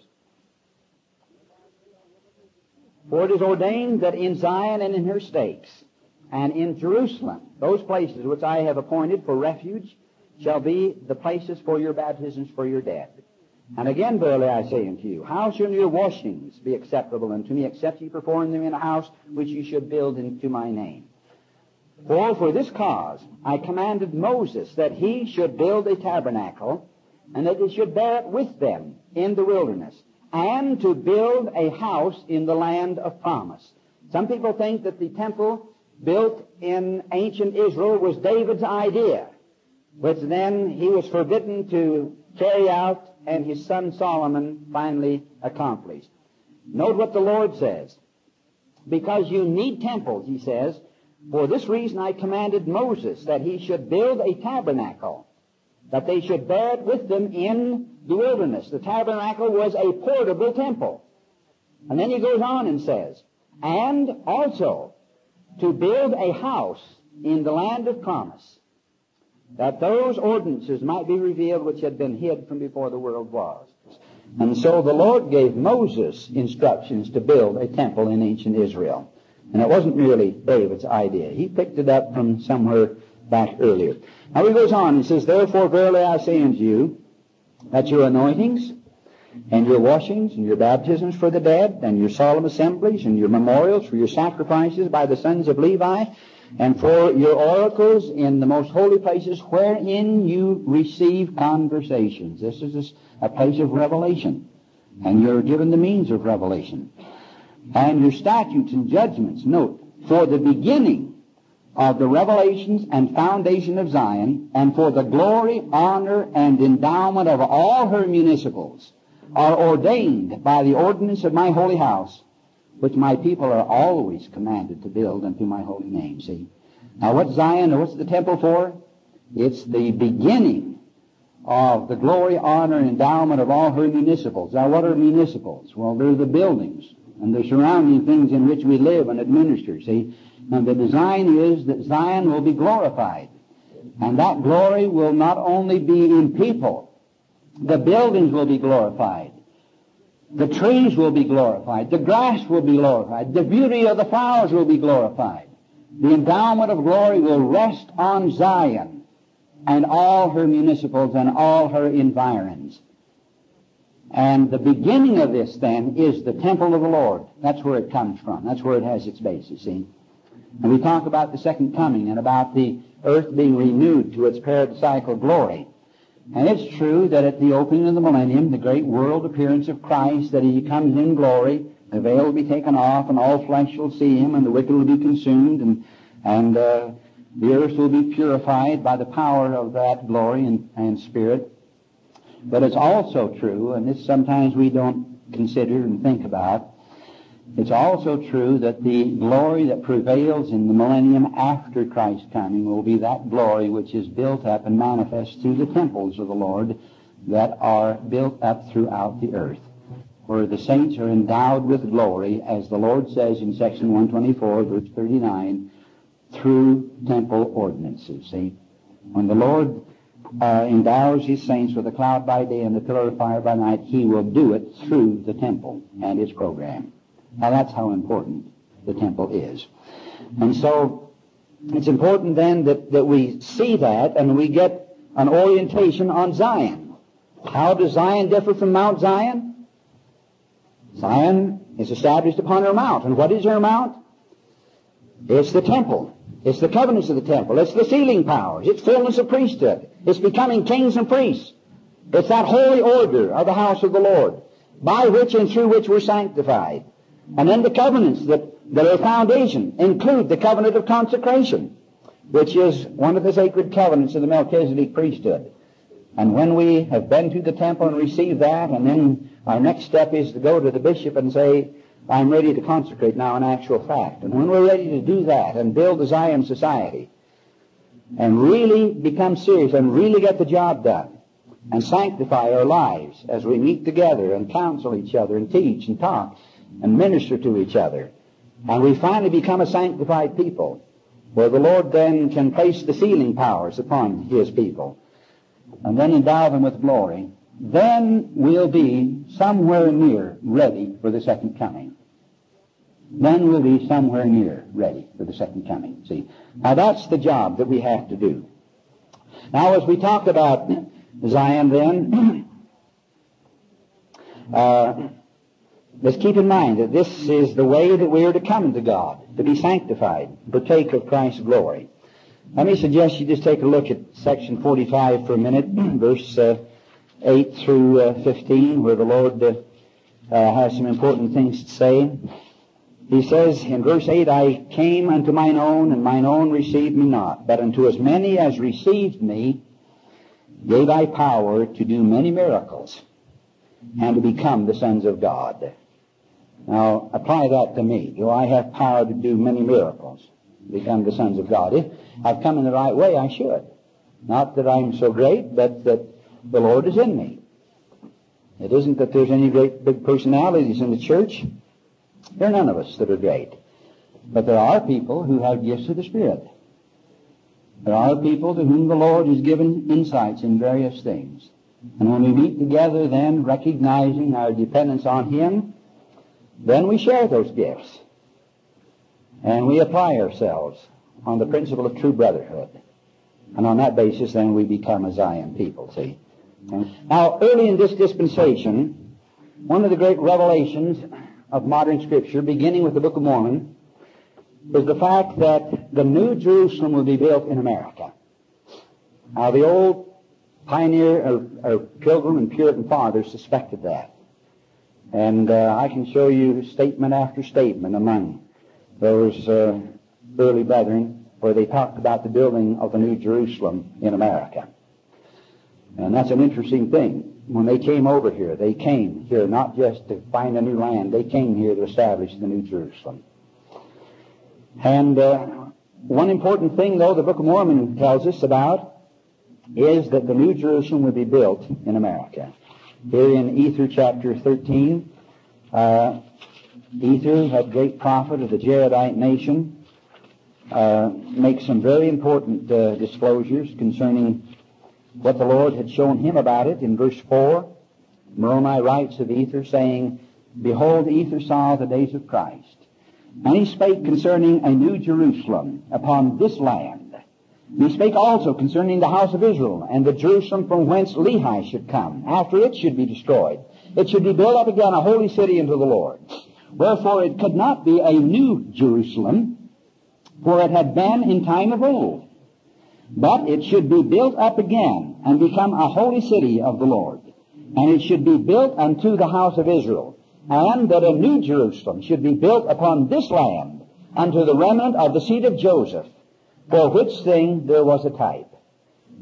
For it is ordained that in Zion and in her stakes, and in Jerusalem, those places which I have appointed for refuge shall be the places for your baptisms for your dead. And again, verily I say unto you, how shall your washings be acceptable unto me, except ye perform them in a house which ye should build into my name? For for this cause I commanded Moses that he should build a tabernacle, and that he should bear it with them in the wilderness, and to build a house in the land of promise. Some people think that the temple built in ancient Israel was David's idea, which then he was forbidden to carry out and his son Solomon finally accomplished. Note what the Lord says. Because you need temples, he says, for this reason I commanded Moses that he should build a tabernacle, that they should bear it with them in the wilderness. The tabernacle was a portable temple. And then he goes on and says, and also to build a house in the land of promise, that those ordinances might be revealed which had been hid from before the world was. And so the Lord gave Moses instructions to build a temple in ancient Israel. And it wasn't merely David's idea. He picked it up from somewhere back earlier. Now he goes on, and says, Therefore verily I say unto you, that your anointings and your washings and your baptisms for the dead and your solemn assemblies and your memorials for your sacrifices by the sons of Levi and for your oracles in the most holy places wherein you receive conversations. This is a place of revelation. And you're given the means of revelation. And your statutes and judgments, note, for the beginning of the revelations and foundation of Zion, and for the glory, honor, and endowment of all her municipals, are ordained by the ordinance of my holy house, which my people are always commanded to build unto my holy name. See? Now what's Zion, or what's the temple for? It's the beginning of the glory, honor, and endowment of all her municipals. Now what are municipals? Well, they're the buildings and the surrounding things in which we live and administer. See? And the design is that Zion will be glorified. And that glory will not only be in people, the buildings will be glorified. The trees will be glorified. The grass will be glorified. The beauty of the flowers will be glorified. The endowment of glory will rest on Zion and all her municipals and all her environs. And the beginning of this then is the temple of the Lord. That's where it comes from. That's where it has its basis, see? And we talk about the second coming and about the earth being renewed to its paradisiacal glory. And it's true that at the opening of the millennium, the great world appearance of Christ, that he comes in glory, the veil will be taken off, and all flesh will see him, and the wicked will be consumed, and, and uh, the earth will be purified by the power of that glory and, and spirit. But it's also true, and this sometimes we don't consider and think about, it's also true that the glory that prevails in the millennium after Christ's coming will be that glory which is built up and manifest through the temples of the Lord that are built up throughout the earth, where the saints are endowed with glory, as the Lord says in section 124, verse 39, through temple ordinances. See, when the Lord uh, endows his saints with a cloud by day and a pillar of fire by night, he will do it through the temple and its program. Now that's how important the temple is. And so it's important then that, that we see that and we get an orientation on Zion. How does Zion differ from Mount Zion? Zion is established upon her mount. And what is her mount? It's the temple. It's the covenants of the temple. It's the sealing powers. It's fullness of priesthood. It's becoming kings and priests. It's that holy order of the house of the Lord, by which and through which we're sanctified. And then the covenants that, that are foundation include the covenant of consecration, which is one of the sacred covenants of the Melchizedek priesthood. And when we have been to the temple and received that, and then our next step is to go to the bishop and say, I'm ready to consecrate now in actual fact. And when we're ready to do that and build the Zion society and really become serious and really get the job done and sanctify our lives as we meet together and counsel each other and teach and talk and minister to each other. And we finally become a sanctified people, where the Lord then can place the sealing powers upon His people, and then endow them with glory. Then we'll be somewhere near ready for the second coming. Then we'll be somewhere near ready for the second coming. See? Now that's the job that we have to do. Now as we talk about Zion then, uh, Let's keep in mind that this is the way that we are to come to God, to be sanctified, partake of Christ's glory. Let me suggest you just take a look at section 45 for a minute, verse uh, 8 through uh, 15, where the Lord uh, uh, has some important things to say. He says in verse 8, I came unto mine own, and mine own received me not. But unto as many as received me, gave I power to do many miracles, and to become the sons of God. Now, apply that to me. Do I have power to do many miracles? Become the sons of God? If I've come in the right way, I should. Not that I'm so great, but that the Lord is in me. It isn't that there's any great big personalities in the church. There are none of us that are great. But there are people who have gifts of the Spirit. There are people to whom the Lord has given insights in various things. And when we meet together then, recognizing our dependence on Him, then we share those gifts. And we apply ourselves on the principle of true brotherhood. And on that basis, then we become a Zion people, see. Now, early in this dispensation, one of the great revelations of modern scripture, beginning with the Book of Mormon, is the fact that the New Jerusalem will be built in America. Now, the old pioneer or, or pilgrim and Puritan fathers suspected that. And uh, I can show you statement after statement among those uh, early brethren where they talked about the building of the New Jerusalem in America. And that's an interesting thing. When they came over here, they came here not just to find a new land, they came here to establish the New Jerusalem. And uh, one important thing, though, the Book of Mormon tells us about is that the New Jerusalem would be built in America. Here in Ether chapter 13, uh, Ether, that great prophet of the Jaredite nation, uh, makes some very important uh, disclosures concerning what the Lord had shown him about it in verse 4. Moroni writes of Ether, saying, Behold, Ether saw the days of Christ. And he spake concerning a new Jerusalem upon this land. He spake also concerning the house of Israel, and the Jerusalem from whence Lehi should come, after it should be destroyed. It should be built up again, a holy city unto the Lord. Wherefore it could not be a new Jerusalem, for it had been in time of old. But it should be built up again and become a holy city of the Lord. And it should be built unto the house of Israel. And that a new Jerusalem should be built upon this land unto the remnant of the seed of Joseph, for which thing there was a type.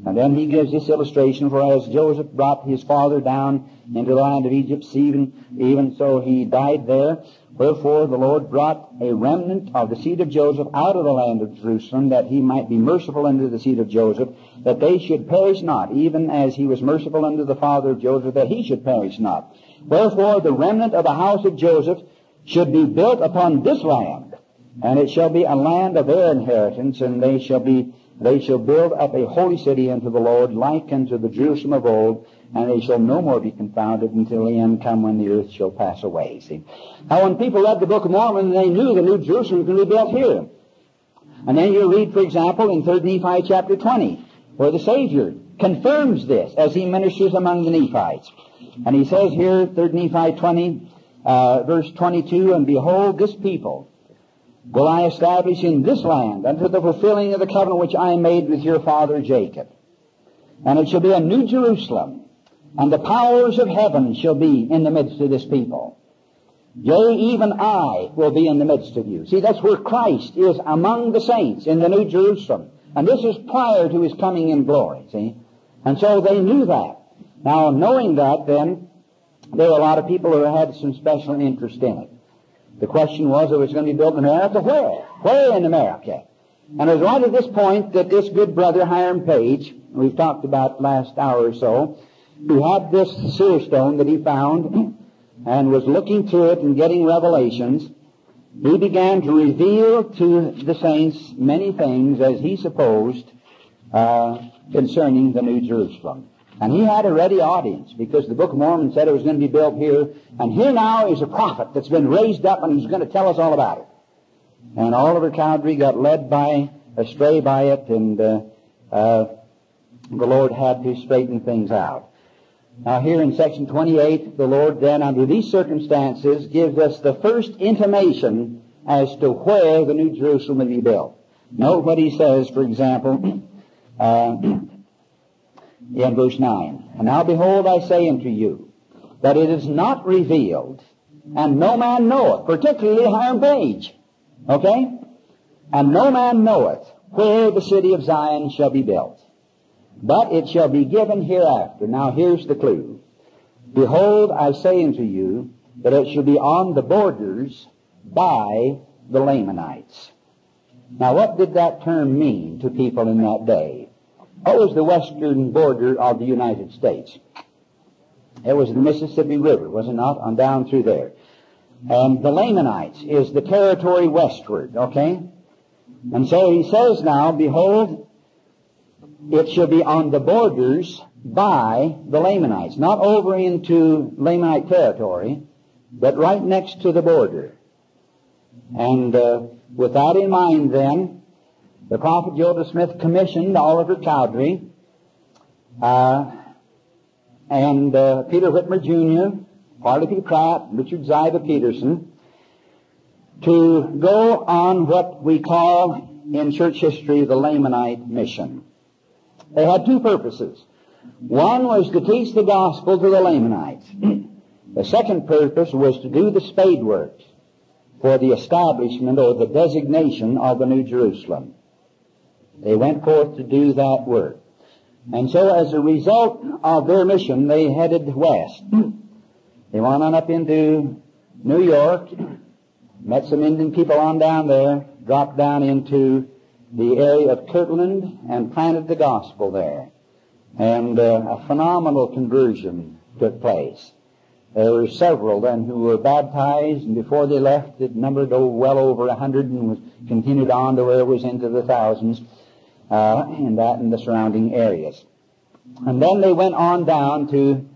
And then he gives this illustration, for as Joseph brought his father down into the land of Egypt, even, even so he died there. Wherefore the Lord brought a remnant of the seed of Joseph out of the land of Jerusalem, that he might be merciful unto the seed of Joseph, that they should perish not, even as he was merciful unto the father of Joseph, that he should perish not. Wherefore the remnant of the house of Joseph should be built upon this land, and it shall be a land of their inheritance, and they shall be they shall build up a holy city unto the Lord, like unto the Jerusalem of old, and they shall no more be confounded until the end come when the earth shall pass away. See? Now when people read the Book of Mormon, they knew the New Jerusalem was going to be built here. And then you read, for example, in 3 Nephi chapter 20, where the Savior confirms this as he ministers among the Nephites. And he says here, 3 Nephi 20, uh, verse 22, And behold, this people will I establish in this land unto the fulfilling of the covenant which I made with your father Jacob. And it shall be a new Jerusalem, and the powers of heaven shall be in the midst of this people. Yea, even I will be in the midst of you. See, that's where Christ is among the saints in the New Jerusalem. And this is prior to his coming in glory, see? And so they knew that. Now, knowing that, then, there were a lot of people who had some special interest in it. The question was, it was going to be built in America. Where? Where in America? And it was right at this point that this good brother, Hiram Page, we've talked about last hour or so, who had this seer stone that he found and was looking through it and getting revelations, he began to reveal to the saints many things, as he supposed, uh, concerning the New Jerusalem. And he had a ready audience because the Book of Mormon said it was going to be built here. And here now is a prophet that's been raised up and he's going to tell us all about it. And Oliver Cowdery got led by, astray by it, and uh, uh, the Lord had to straighten things out. Now here in section 28, the Lord then, under these circumstances, gives us the first intimation as to where the New Jerusalem will be built. Note what he says, for example, uh, in verse 9. And now behold, I say unto you, that it is not revealed And no man knoweth, particularly Hiram Page. Okay? And no man knoweth where the city of Zion shall be built. But it shall be given hereafter. Now here's the clue. Behold, I say unto you that it shall be on the borders by the Lamanites. Now what did that term mean to people in that day? What was the western border of the United States? It was the Mississippi River, was it not? On down through there. And the Lamanites is the territory westward, okay? And so he says now, behold, it shall be on the borders by the Lamanites, not over into Lamanite territory, but right next to the border. And uh, with that in mind, then, the prophet Joseph Smith commissioned Oliver Cowdery uh, and uh, Peter Whitmer Jr., Parley P. Pratt, Richard Ziba Peterson, to go on what we call in church history the Lamanite mission. They had two purposes. One was to teach the gospel to the Lamanites. the second purpose was to do the spade works for the establishment or the designation of the New Jerusalem. They went forth to do that work. And so as a result of their mission, they headed west. They went on up into New York, met some Indian people on down there, dropped down into the area of Kirtland and planted the gospel there. And uh, a phenomenal conversion took place. There were several then who were baptized, and before they left, it numbered well over a hundred, and was continued on to where it was into the thousands uh, in that and the surrounding areas. And then they went on down to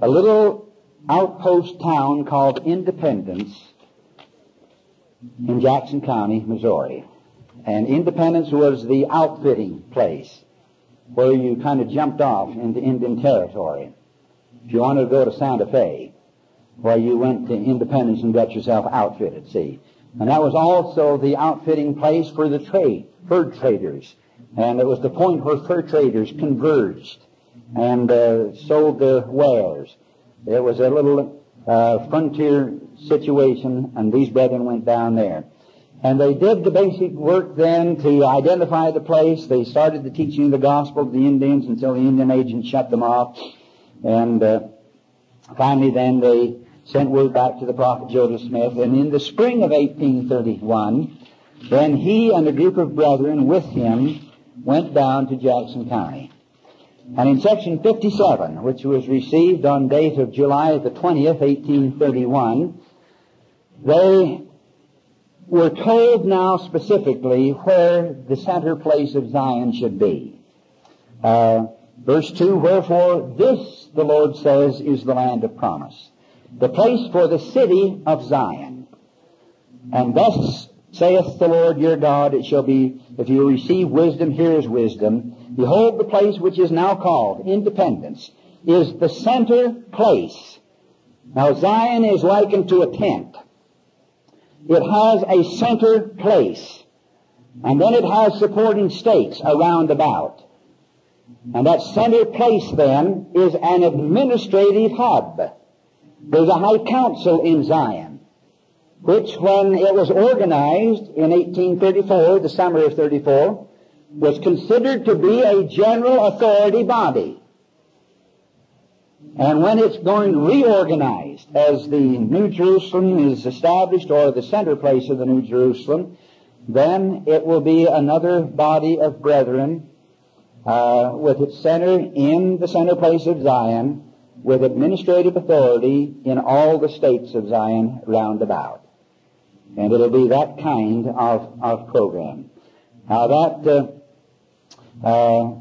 a little outpost town called Independence in Jackson County, Missouri. And Independence was the outfitting place where you kind of jumped off into Indian territory. If you wanted to go to Santa Fe, where you went to Independence and got yourself outfitted, see. And that was also the outfitting place for the trade, fur traders. And it was the point where fur traders converged and uh, sold their wares. It was a little uh, frontier situation, and these brethren went down there. And they did the basic work then to identify the place. They started the teaching of the gospel to the Indians until the Indian agents shut them off. And uh, finally then they sent word back to the prophet Joseph Smith. And in the spring of 1831, then he and a group of brethren with him went down to Jackson County. And in section 57, which was received on date of July the 20th, 1831, they were told now specifically where the center place of Zion should be. Uh, verse 2, Wherefore this, the Lord says, is the land of promise, the place for the city of Zion. And thus saith the Lord your God, it shall be, if you receive wisdom, here is wisdom. Behold, the place which is now called Independence is the center place. Now Zion is likened to a tent. It has a center place. And then it has supporting stakes around about. And that center place then is an administrative hub. There's a high council in Zion, which when it was organized in 1834, the summer of 34, was considered to be a general authority body. And when it's going reorganized as the New Jerusalem is established or the center place of the New Jerusalem, then it will be another body of brethren uh, with its center in the center place of Zion with administrative authority in all the stakes of Zion round about. And it'll be that kind of, of program. Now that uh, uh,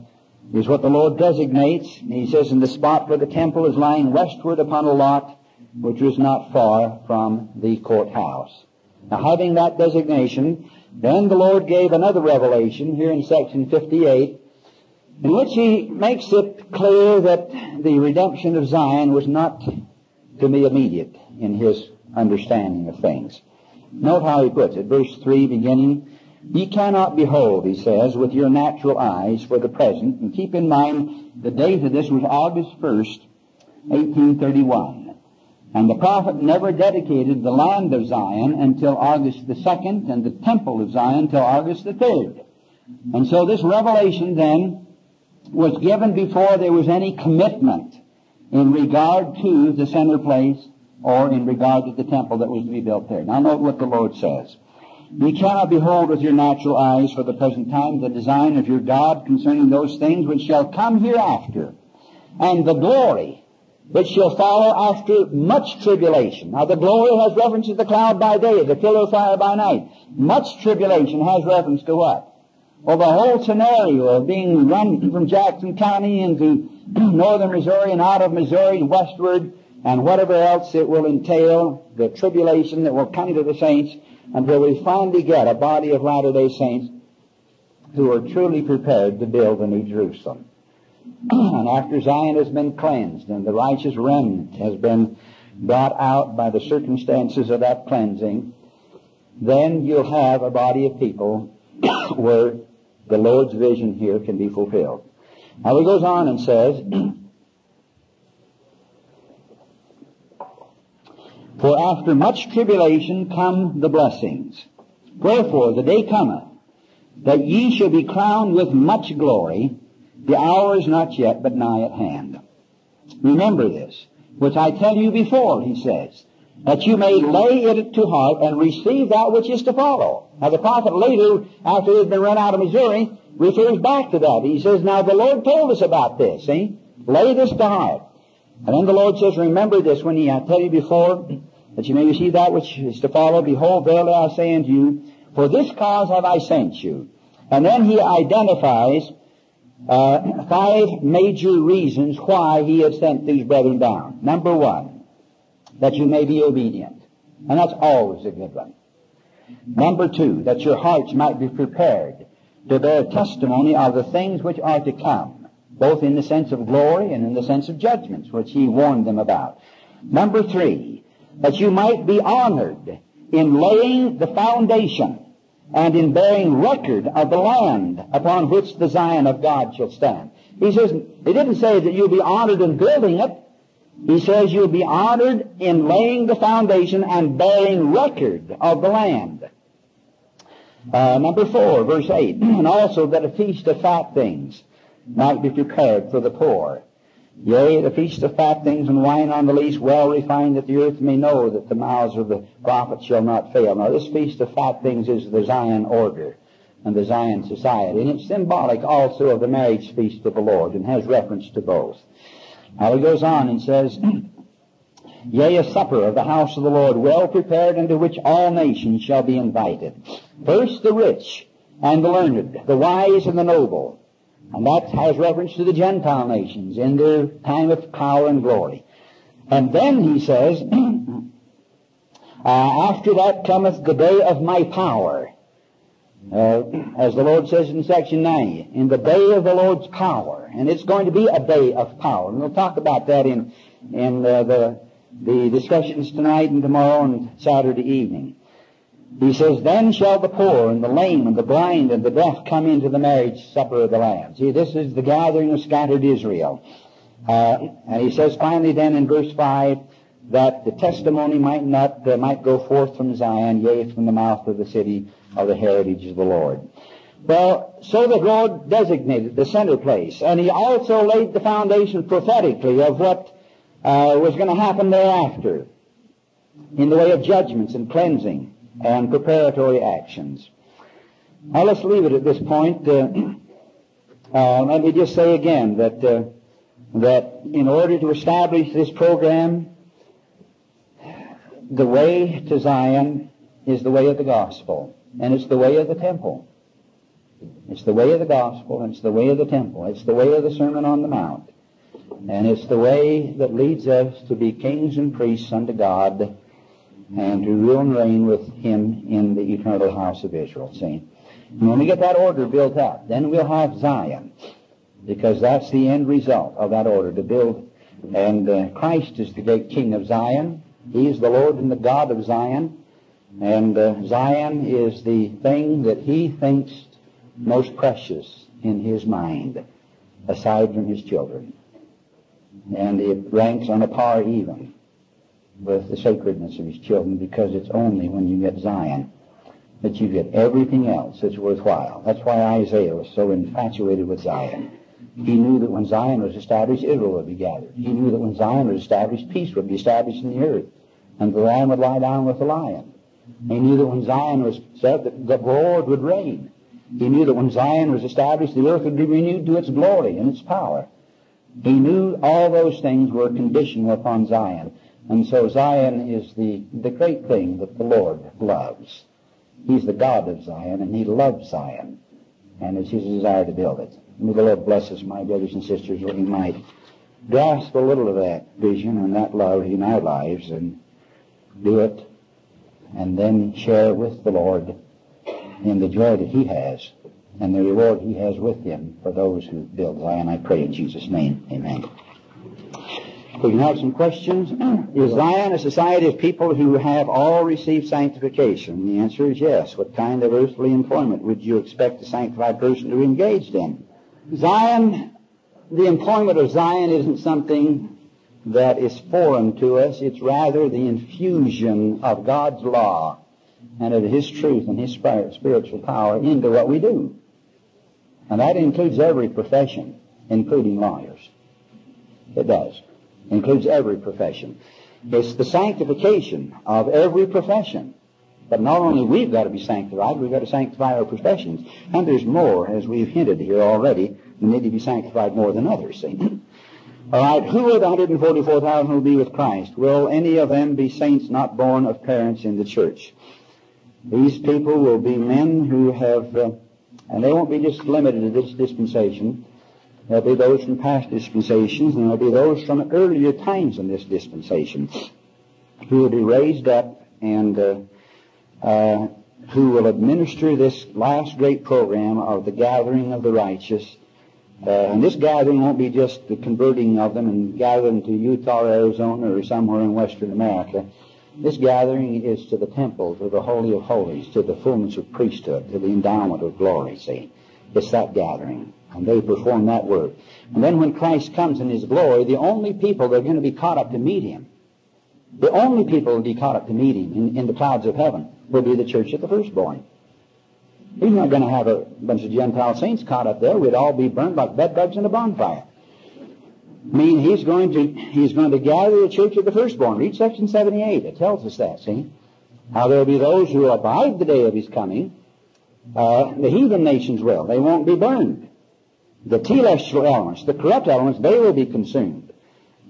is what the Lord designates. He says, in the spot where the temple is lying westward upon a lot which was not far from the courthouse. Now, having that designation, then the Lord gave another revelation here in section 58, in which He makes it clear that the redemption of Zion was not to be immediate in His understanding of things. Note how He puts it, verse 3 beginning, Ye cannot behold, he says, with your natural eyes for the present. And keep in mind, the date of this was August 1st, 1831. And the prophet never dedicated the land of Zion until August the 2nd and the temple of Zion until August the 3rd. And so this revelation then was given before there was any commitment in regard to the center place or in regard to the temple that was to be built there. Now note what the Lord says. You cannot behold with your natural eyes for the present time the design of your God concerning those things which shall come hereafter, and the glory which shall follow after much tribulation. Now the glory has reference to the cloud by day, the pillar of fire by night. Much tribulation has reference to what? Well, the whole scenario of being run from Jackson County into northern Missouri and out of Missouri westward and whatever else it will entail, the tribulation that will come to the saints until we finally get a body of Latter-day Saints who are truly prepared to build the New Jerusalem. and after Zion has been cleansed and the righteous remnant has been brought out by the circumstances of that cleansing, then you'll have a body of people where the Lord's vision here can be fulfilled. Now he goes on and says, For after much tribulation come the blessings. Wherefore the day cometh that ye shall be crowned with much glory. The hour is not yet, but nigh at hand. Remember this, which I tell you before, he says, that you may lay it to heart and receive that which is to follow. Now the prophet later, after he had been run out of Missouri, refers back to that. He says, now the Lord told us about this, see? Lay this to heart. And then the Lord says, remember this when he, I tell you before, that you may receive that which is to follow. Behold, verily I say unto you, for this cause have I sent you. And then he identifies uh, five major reasons why he had sent these brethren down. Number one, that you may be obedient. And that's always a good one. Number two, that your hearts might be prepared to bear testimony of the things which are to come, both in the sense of glory and in the sense of judgments, which he warned them about. Number three, that you might be honored in laying the foundation and in bearing record of the land upon which the Zion of God shall stand. He says, he didn't say that you'll be honored in building it. He says you'll be honored in laying the foundation and bearing record of the land. Uh, number four, verse 8, and also that a feast of fat things might be prepared for the poor. Yea, the feast of fat things and wine on the least, well refined, that the earth may know that the mouths of the prophets shall not fail. Now, this feast of fat things is the Zion order and the Zion society, and it's symbolic also of the marriage feast of the Lord and has reference to both. Now, he goes on and says, Yea, a supper of the house of the Lord, well prepared, into which all nations shall be invited. First the rich and the learned, the wise and the noble, and that has reference to the Gentile nations in their time of power and glory. And then he says, uh, after that cometh the day of my power. Uh, as the Lord says in section 9, in the day of the Lord's power. And it's going to be a day of power. And we'll talk about that in, in uh, the, the discussions tonight and tomorrow and Saturday evening. He says, Then shall the poor and the lame and the blind and the deaf come into the marriage supper of the Lamb. See, this is the gathering of scattered Israel. Uh, and he says finally then in verse 5 that the testimony might not, uh, might go forth from Zion, yea, from the mouth of the city of the heritage of the Lord. Well, so the Lord designated the center place, and he also laid the foundation prophetically of what uh, was going to happen thereafter in the way of judgments and cleansing and preparatory actions. Now let's leave it at this point. Uh, uh, let me just say again that uh, that in order to establish this program, the way to Zion is the way of the gospel, and it's the way of the temple. It's the way of the gospel, and it's the way of the temple. It's the way of the Sermon on the Mount. And it's the way that leads us to be kings and priests unto God and to rule and reign with him in the eternal house of Israel. See? And when we get that order built up, then we'll have Zion, because that's the end result of that order to build. And uh, Christ is the great King of Zion. He is the Lord and the God of Zion. And uh, Zion is the thing that he thinks most precious in his mind, aside from his children. And it ranks on a par even with the sacredness of his children because it's only when you get Zion that you get everything else that's worthwhile. That's why Isaiah was so infatuated with Zion. He knew that when Zion was established, Israel would be gathered. He knew that when Zion was established, peace would be established in the earth, and the lamb would lie down with the lion. He knew that when Zion was set, that the Lord would reign. He knew that when Zion was established, the earth would be renewed to its glory and its power. He knew all those things were conditional upon Zion. And so Zion is the, the great thing that the Lord loves. He's the God of Zion, and He loves Zion, and it's His desire to build it. May the Lord bless us, my brothers and sisters, that we might grasp a little of that vision and that love in our lives and do it, and then share with the Lord in the joy that He has and the reward He has with Him for those who build Zion. I pray in Jesus' name. Amen. We can have some questions. Is Zion a society of people who have all received sanctification? The answer is yes. What kind of earthly employment would you expect a sanctified person to be engaged in? Zion, the employment of Zion isn't something that is foreign to us. It's rather the infusion of God's law and of His truth and His spiritual power into what we do. And that includes every profession, including lawyers. It does. Includes every profession. It's the sanctification of every profession. But not only we've got to be sanctified, we've got to sanctify our professions. And there's more, as we've hinted here already, we need to be sanctified more than others, see. All right, who are the 144,000 who will be with Christ? Will any of them be saints not born of parents in the church? These people will be men who have, uh, and they won't be just limited to this dispensation. There'll be those from past dispensations, and there'll be those from earlier times in this dispensation who will be raised up and uh, uh, who will administer this last great program of the gathering of the righteous. Uh, and this gathering won't be just the converting of them and gathering to Utah Arizona or somewhere in Western America. This gathering is to the temple, to the Holy of Holies, to the fullness of priesthood, to the endowment of glory, see. It's that gathering. And they perform that work. And then when Christ comes in His glory, the only people that are going to be caught up to meet Him, the only people that will be caught up to meet Him in, in the clouds of heaven will be the church of the firstborn. He's not going to have a bunch of Gentile saints caught up there. We'd all be burned like bedbugs in a bonfire. I mean, he's going to he's going to gather the church of the firstborn. Read section 78. It tells us that, see? How there will be those who will abide the day of his coming. Uh, the heathen nations will. They won't be burned. The telestial elements, the corrupt elements, they will be consumed.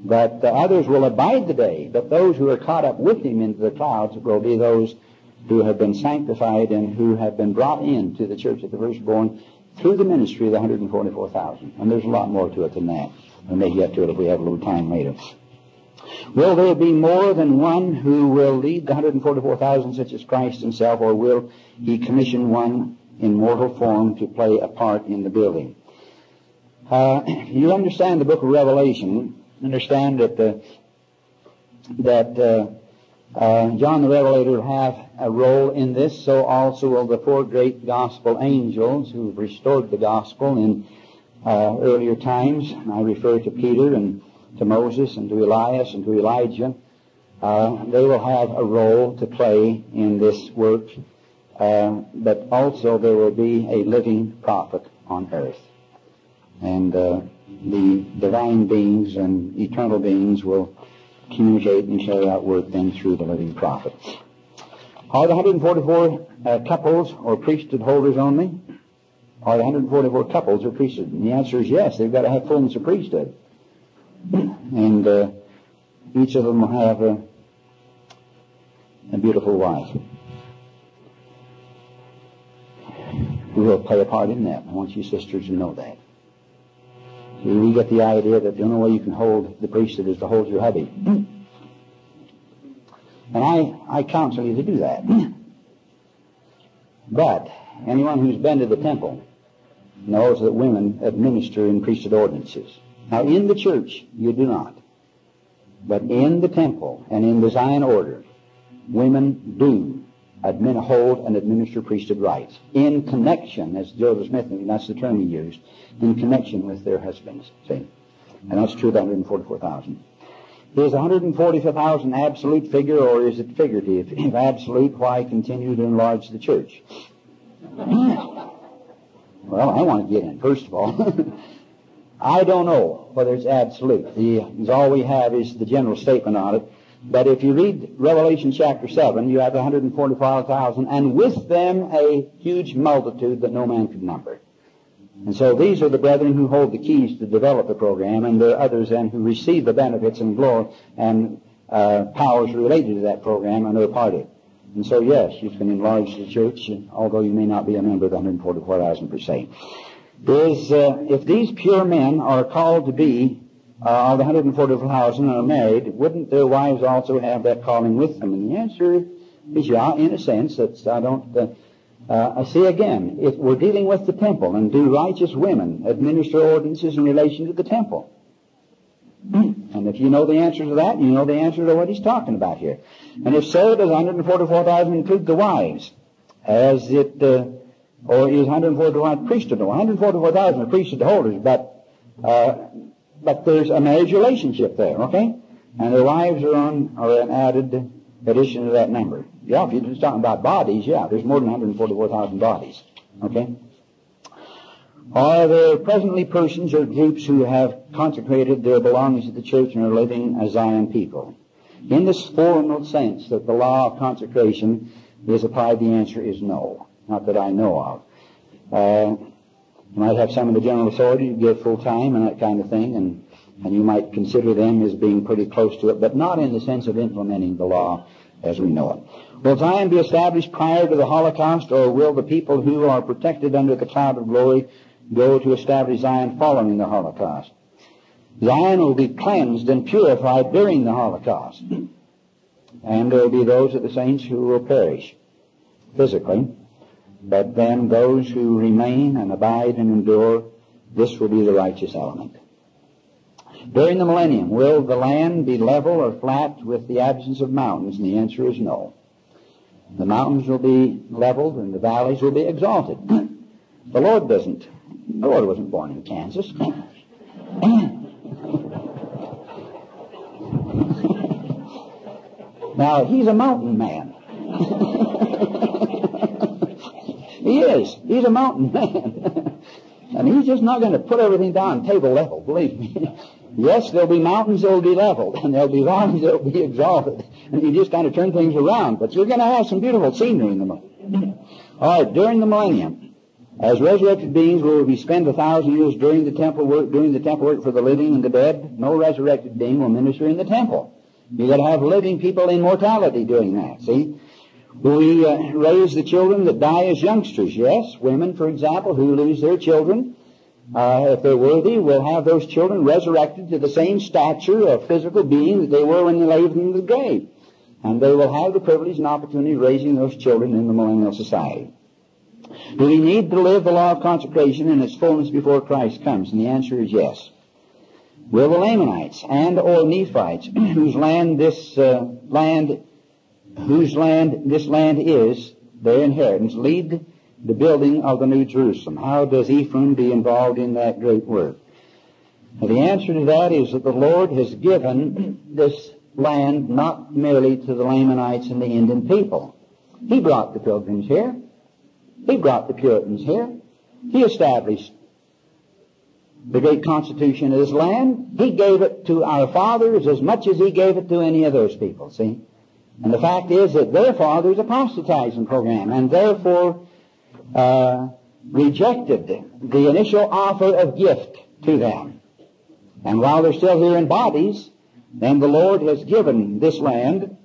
But uh, others will abide the day. But those who are caught up with him into the clouds will be those who have been sanctified and who have been brought into the church of the firstborn through the ministry of the 144,000. And there's a lot more to it than that. We may get to it if we have a little time later. Will there be more than one who will lead the 144,000 such as Christ himself, or will he commission one in mortal form to play a part in the building? Uh, you understand the book of Revelation, understand that the, that uh, uh, John the Revelator will have a role in this, so also will the four great gospel angels who've restored the gospel in uh, earlier times. I refer to Peter and to Moses and to Elias and to Elijah. Uh, they will have a role to play in this work, uh, but also there will be a living prophet on earth. And uh, the divine beings and eternal beings will communicate and carry out work then through the living prophet. Are the 144 uh, couples or priesthood holders only? Are the 144 couples or priesthood? And the answer is yes. They've got to have fullness of priesthood. and uh, each of them will have a, a beautiful wife We will play a part in that. I want you sisters to know that. We get the idea that the only way you can hold the priesthood is to hold your hubby. And I, I counsel you to do that. But anyone who's been to the temple knows that women administer in priesthood ordinances. Now, in the church, you do not. But in the temple and in the Zion order, women do admin, hold and administer priesthood rites in connection, as Joseph Smith, that's the term he used, in connection with their husbands. See? And that's true of 144,000. Is 140,000 absolute figure or is it figurative? If absolute, why continue to enlarge the church? well, I want to get in, first of all. I don't know whether it's absolute. The, all we have is the general statement on it. But if you read Revelation chapter 7, you have 145,000, and with them a huge multitude that no man could number. And so these are the brethren who hold the keys to develop the program, and there are others then who receive the benefits and glory and uh, powers related to that program and are part of it. And so, yes, you can enlarge the church, although you may not be a member of the 144,000 per se. Is uh, if these pure men are called to be uh, of the 144,000 are married, wouldn't their wives also have that calling with them? And the answer is yeah, in a sense. That's I don't. Uh, uh, see again, if we're dealing with the temple, and do righteous women administer ordinances in relation to the temple? And if you know the answer to that, you know the answer to what he's talking about here. And if so, does 144,000 include the wives? As it, uh, or is 144,000 priesthood? 144,000 are priesthood holders, but, uh, but there's a marriage relationship there, okay? And their wives are on, are an added addition to that number. Yeah, if you're just talking about bodies, yeah, there's more than 144,000 bodies. Okay? Are there presently persons or groups who have consecrated their belongings to the church and are living as Zion people? In this formal sense that the law of consecration is applied, the answer is no. Not that I know of. Uh, you might have some of the general authority to give full time and that kind of thing, and, and you might consider them as being pretty close to it, but not in the sense of implementing the law as we know it. Will Zion be established prior to the Holocaust, or will the people who are protected under the cloud of glory go to establish Zion following the Holocaust? Zion will be cleansed and purified during the Holocaust. And there will be those of the saints who will perish physically. But then those who remain and abide and endure, this will be the righteous element. During the millennium, will the land be level or flat with the absence of mountains? And the answer is no. The mountains will be leveled and the valleys will be exalted. The Lord doesn't. The Lord wasn't born in Kansas. now, he's a mountain man. he is. He's a mountain man. and he's just not going to put everything down table level, believe me. Yes, there'll be mountains that'll be leveled, and there'll be valleys that'll be exalted, and you just kind of turn things around. But you're going to have some beautiful scenery in the millennium. All right, during the millennium, as resurrected beings, will we spend a thousand years during the temple work, doing the temple work for the living and the dead? No resurrected being will minister in the temple. You got to have living people in mortality doing that. See, we uh, raise the children that die as youngsters? Yes, women, for example, who lose their children uh, if they're worthy, will have those children resurrected to the same stature of physical being that they were when they laid them in the grave. And they will have the privilege and opportunity of raising those children in the millennial society. Do we need to live the law of consecration in its fullness before Christ comes? And the answer is yes. Will the Lamanites and or Nephites, whose land this uh, land, whose land this land is, their inheritance, lead the building of the New Jerusalem. How does Ephraim be involved in that great work? The answer to that is that the Lord has given this land not merely to the Lamanites and the Indian people. He brought the pilgrims here. He brought the Puritans here. He established the great constitution of this land. He gave it to our fathers as much as he gave it to any of those people, see? And the fact is that their fathers apostatizing program, and therefore uh, rejected the initial offer of gift to them. And while they're still here in bodies, then the Lord has given this land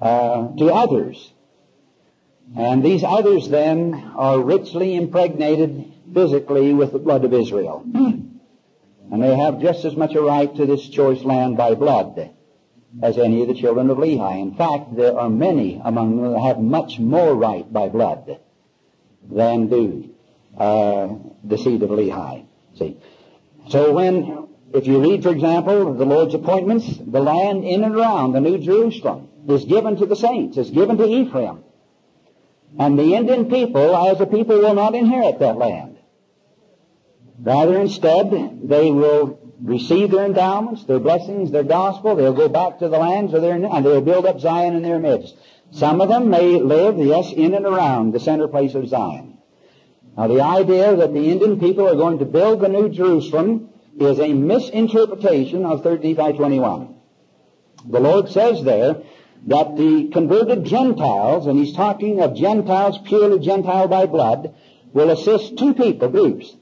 uh, to others. And these others then are richly impregnated physically with the blood of Israel. And they have just as much a right to this choice land by blood as any of the children of Lehi. In fact, there are many among them that have much more right by blood than do uh, the seed of Lehi. See, so when if you read, for example, the Lord's appointments, the land in and around the New Jerusalem is given to the saints, is given to Ephraim. And the Indian people, as a people, will not inherit that land. Rather, instead, they will receive their endowments, their blessings, their gospel. They'll go back to the lands of their, and they'll build up Zion in their midst. Some of them may live, yes, in and around the center place of Zion. Now the idea that the Indian people are going to build the New Jerusalem is a misinterpretation of 3 Nephi 21. The Lord says there that the converted Gentiles, and he's talking of Gentiles purely Gentile by blood, will assist two people, groups.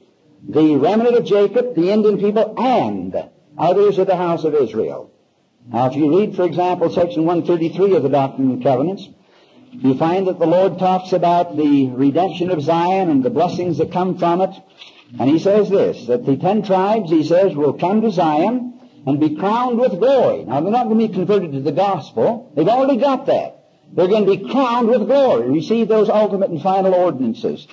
The remnant of Jacob, the Indian people, and others of the house of Israel. Now if you read, for example, section 133 of the Doctrine and Covenants, you find that the Lord talks about the redemption of Zion and the blessings that come from it. And he says this, that the ten tribes, he says, will come to Zion and be crowned with glory. Now they're not going to be converted to the gospel. They've already got that. They're going to be crowned with glory, receive those ultimate and final ordinances.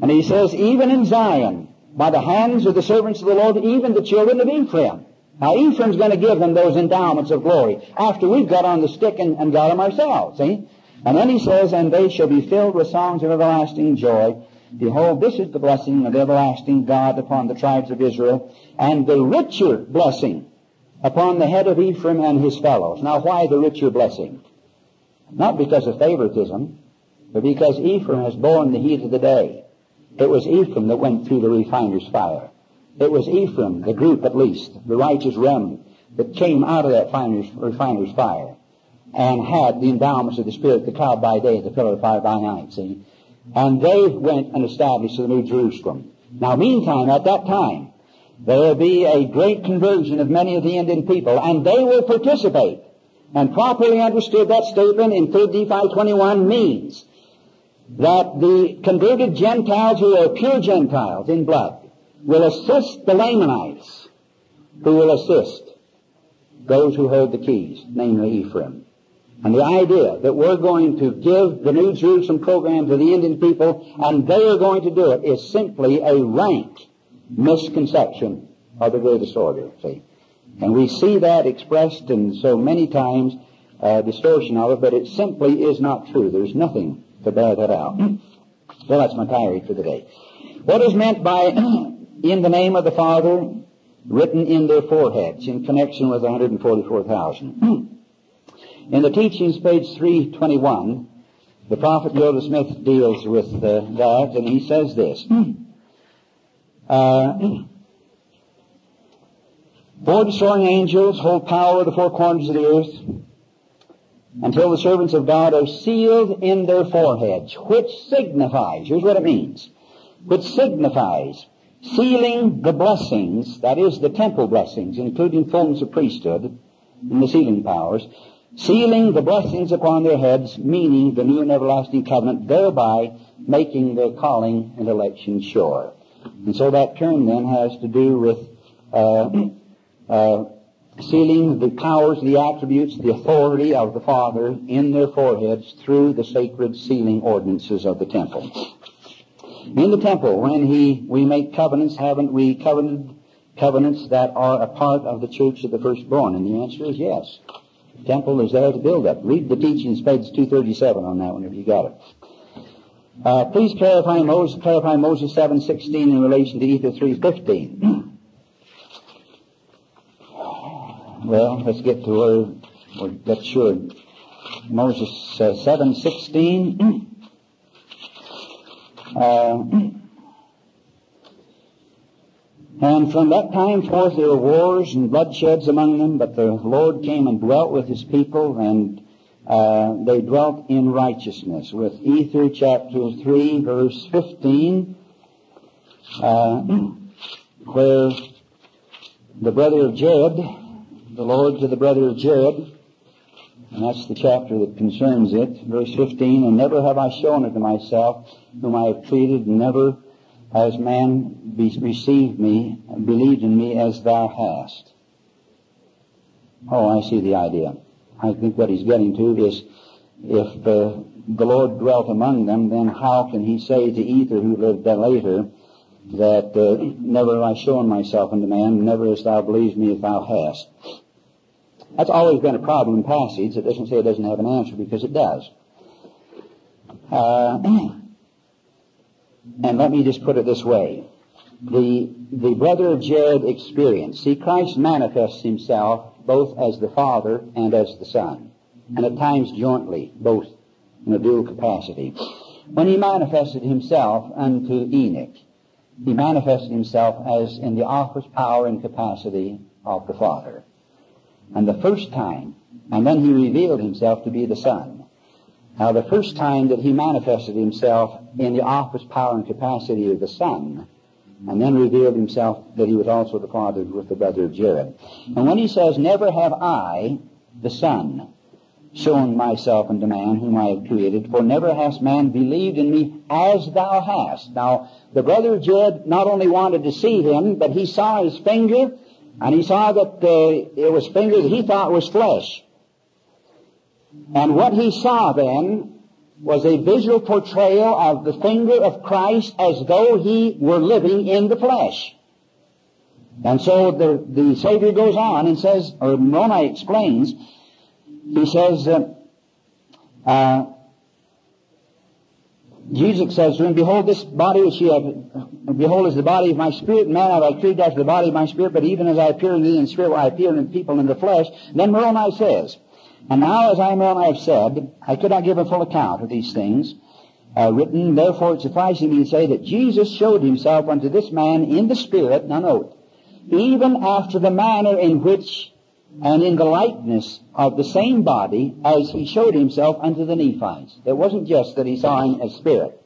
And he says, even in Zion, by the hands of the servants of the Lord, even the children of Ephraim. Now Ephraim's going to give them those endowments of glory after we've got on the stick and, and got them ourselves, see? And then he says, and they shall be filled with songs of everlasting joy. Behold, this is the blessing of everlasting God upon the tribes of Israel, and the richer blessing upon the head of Ephraim and his fellows. Now, why the richer blessing? Not because of favoritism, but because Ephraim has borne the heat of the day. It was Ephraim that went through the refiner's fire. It was Ephraim, the group at least, the righteous remnant, that came out of that refiner's fire and had the endowments of the Spirit, the cloud by day, the pillar of fire by night, see? And they went and established the New Jerusalem. Now, meantime, at that time, there will be a great conversion of many of the Indian people, and they will participate. And properly understood, that statement in 3 Nephi 21 means that the converted Gentiles who are pure Gentiles in blood will assist the Lamanites, who will assist those who hold the keys, namely Ephraim. And the idea that we're going to give the New Jerusalem program to the Indian people and they are going to do it is simply a rank misconception of the greatest order, see. And we see that expressed in so many times, uh, distortion of it, but it simply is not true. There's nothing to bear that out. well, that's my tirade for the day. What is meant by in the name of the Father written in their foreheads in connection with 144,000? In the teachings, page 321, the prophet Joseph Smith deals with uh, that, and he says this. Uh, four destroying angels hold power of the four corners of the earth until the servants of God are sealed in their foreheads, which signifies, here's what it means, which signifies sealing the blessings, that is the temple blessings, including fullness of priesthood and the sealing powers, sealing the blessings upon their heads, meaning the new and everlasting covenant, thereby making their calling and election sure. And so that term then has to do with uh, uh, sealing the powers, the attributes, the authority of the Father in their foreheads through the sacred sealing ordinances of the temple. In the temple, when he we make covenants, haven't we covenanted covenants that are a part of the church of the firstborn? And the answer is yes temple is there to build up. Read the teachings, page 237 on that one if you got it. Uh, please clarify Moses, clarify Moses 7.16 in relation to Ether 3.15. well, let's get to where we're that's sure. Moses uh, 7.16. Uh, and from that time forth there were wars and bloodsheds among them, but the Lord came and dwelt with his people, and uh, they dwelt in righteousness. With Ether chapter 3, verse 15, uh, where the brother of Jared, the Lord to the brother of Jared, and that's the chapter that concerns it, verse 15, and never have I shown it to myself, whom I have treated, never has man be, received me, believed in me as thou hast. Oh, I see the idea. I think what he's getting to is if uh, the Lord dwelt among them, then how can he say to Ether, who lived later, that uh, never have I shown myself unto man, never hast thou believed me if thou hast. That's always been a problem in passage. It doesn't say it doesn't have an answer because it does. Uh, And let me just put it this way. the, the brother of Jared experience. See, Christ manifests himself both as the Father and as the Son, and at times jointly, both in a dual capacity. When he manifested himself unto Enoch, he manifested himself as in the office, power, and capacity of the Father. And the first time, and then he revealed himself to be the Son. Now, the first time that he manifested himself in the office, power, and capacity of the Son, and then revealed himself that he was also the Father with the brother of Jared. And when he says, Never have I, the Son, shown myself unto man whom I have created, for never has man believed in me as thou hast. Now, the brother of Jared not only wanted to see him, but he saw his finger, and he saw that uh, it was fingers he thought was flesh. And what he saw then was a visual portrayal of the finger of Christ as though he were living in the flesh. And so the, the Savior goes on and says, or Moroni explains, he says, uh, uh, Jesus says to him, Behold, this body which ye have, behold, is the body of my spirit, man have I treated after the body of my spirit, but even as I appear in thee in spirit, I appear in people in the flesh. Then Moroni says, And now, as I Moroni have said, I could not give a full account of these things, uh, written, therefore it suffices me to say that Jesus showed himself unto this man in the spirit, now note, even after the manner in which and in the likeness of the same body as he showed himself unto the Nephites. It wasn't just that he saw him as spirit.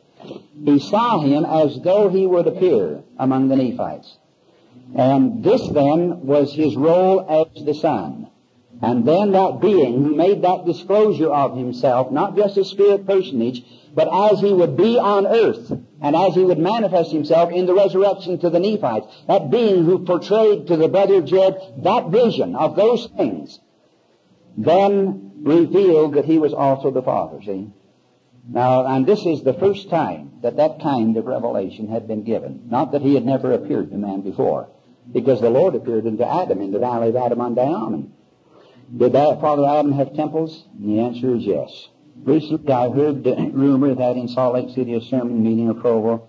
He saw him as though he would appear among the Nephites. And this then was his role as the Son. And then that being who made that disclosure of himself, not just a spirit personage, but as he would be on earth, and as he would manifest himself in the resurrection to the Nephites, that being who portrayed to the brother Jared that vision of those things, then revealed that he was also the Father, see? Now, and this is the first time that that kind of revelation had been given. Not that he had never appeared to man before, because the Lord appeared unto Adam in the valley of Adam-ondi-Ahman. Did that Father Adam have temples? And the answer is yes. Recently, I heard the rumor that in Salt Lake City, a sermon meeting of Provo,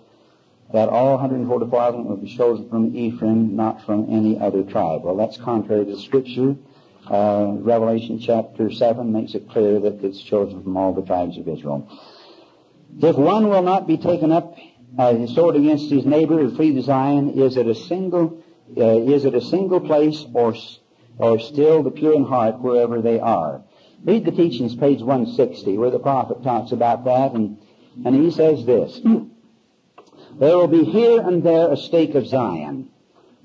that all 144,000 would be chosen from Ephraim, not from any other tribe. Well, that's contrary to Scripture. Uh, Revelation chapter 7 makes it clear that it's chosen from all the tribes of Israel. If one will not be taken up uh, his sword against his neighbor and flee to Zion, is it a single, uh, is it a single place or, or still the pure in heart wherever they are? Read the teachings, page 160, where the prophet talks about that, and, and he says this. There will be here and there a stake of Zion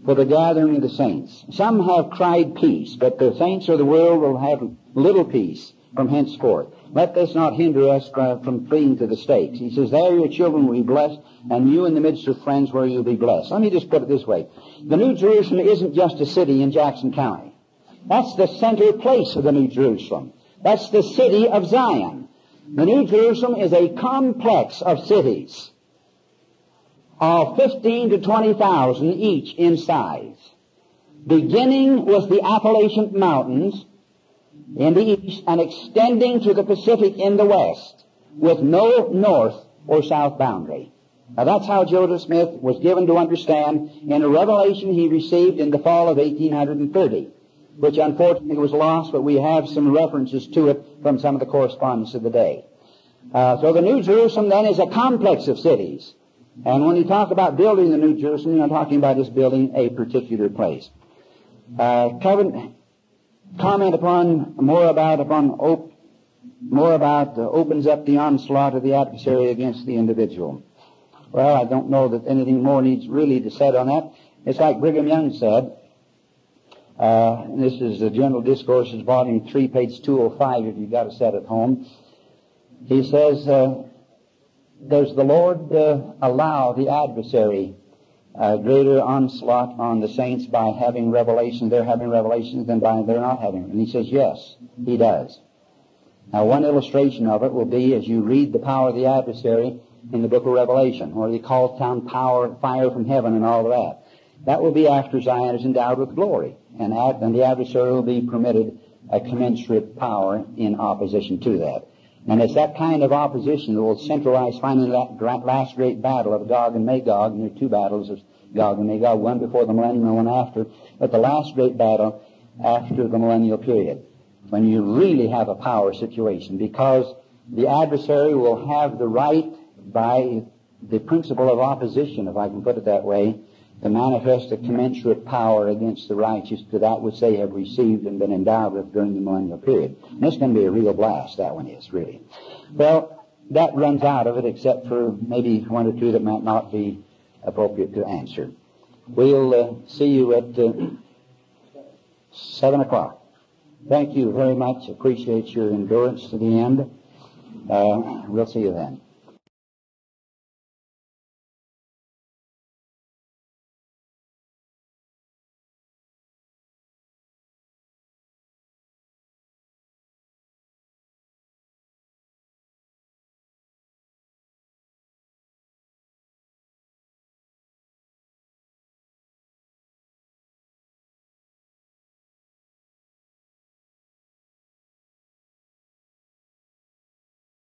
for the gathering of the saints. Some have cried peace, but the saints of the world will have little peace from henceforth. Let this not hinder us from fleeing to the stakes. He says, there your children will be blessed, and you in the midst of friends where you'll be blessed. Let me just put it this way. The New Jerusalem isn't just a city in Jackson County. That's the center place of the New Jerusalem. That's the city of Zion. The New Jerusalem is a complex of cities of 15 to 20,000 each in size. Beginning with the Appalachian Mountains in the east and extending to the Pacific in the west with no north or south boundary. Now that's how Joseph Smith was given to understand in a revelation he received in the fall of 1830 which unfortunately was lost, but we have some references to it from some of the correspondence of the day. Uh, so the New Jerusalem then is a complex of cities. And when you talk about building the New Jerusalem, you're not talking about just building a particular place. Uh, Kevin, comment upon more about upon op, more about uh, opens up the onslaught of the adversary against the individual. Well, I don't know that anything more needs really to said on that. It's like Brigham Young said, uh, this is the General Discourses, Volume 3, page 205, if you've got a set at home. He says, uh, does the Lord uh, allow the adversary uh, greater onslaught on the saints by having revelations, they're having revelations, than by they're not having? And he says, yes, he does. Now, one illustration of it will be as you read the power of the adversary in the book of Revelation, where he calls down power, fire from heaven and all that. That will be after Zion is endowed with glory and, ad, and the adversary will be permitted a commensurate power in opposition to that. And it's that kind of opposition that will centralize finally that last great battle of Gog and Magog, and there are two battles, of Gog and Magog, one before the millennium and one after. But the last great battle after the millennial period, when you really have a power situation, because the adversary will have the right by the principle of opposition, if I can put it that way, to manifest a commensurate power against the righteous to that which they have received and been endowed with during the millennial period. And this can be a real blast, that one is, really. Well, that runs out of it except for maybe one or two that might not be appropriate to answer. We'll uh, see you at uh, 7 o'clock. Thank you very much. Appreciate your endurance to the end. Uh, we'll see you then.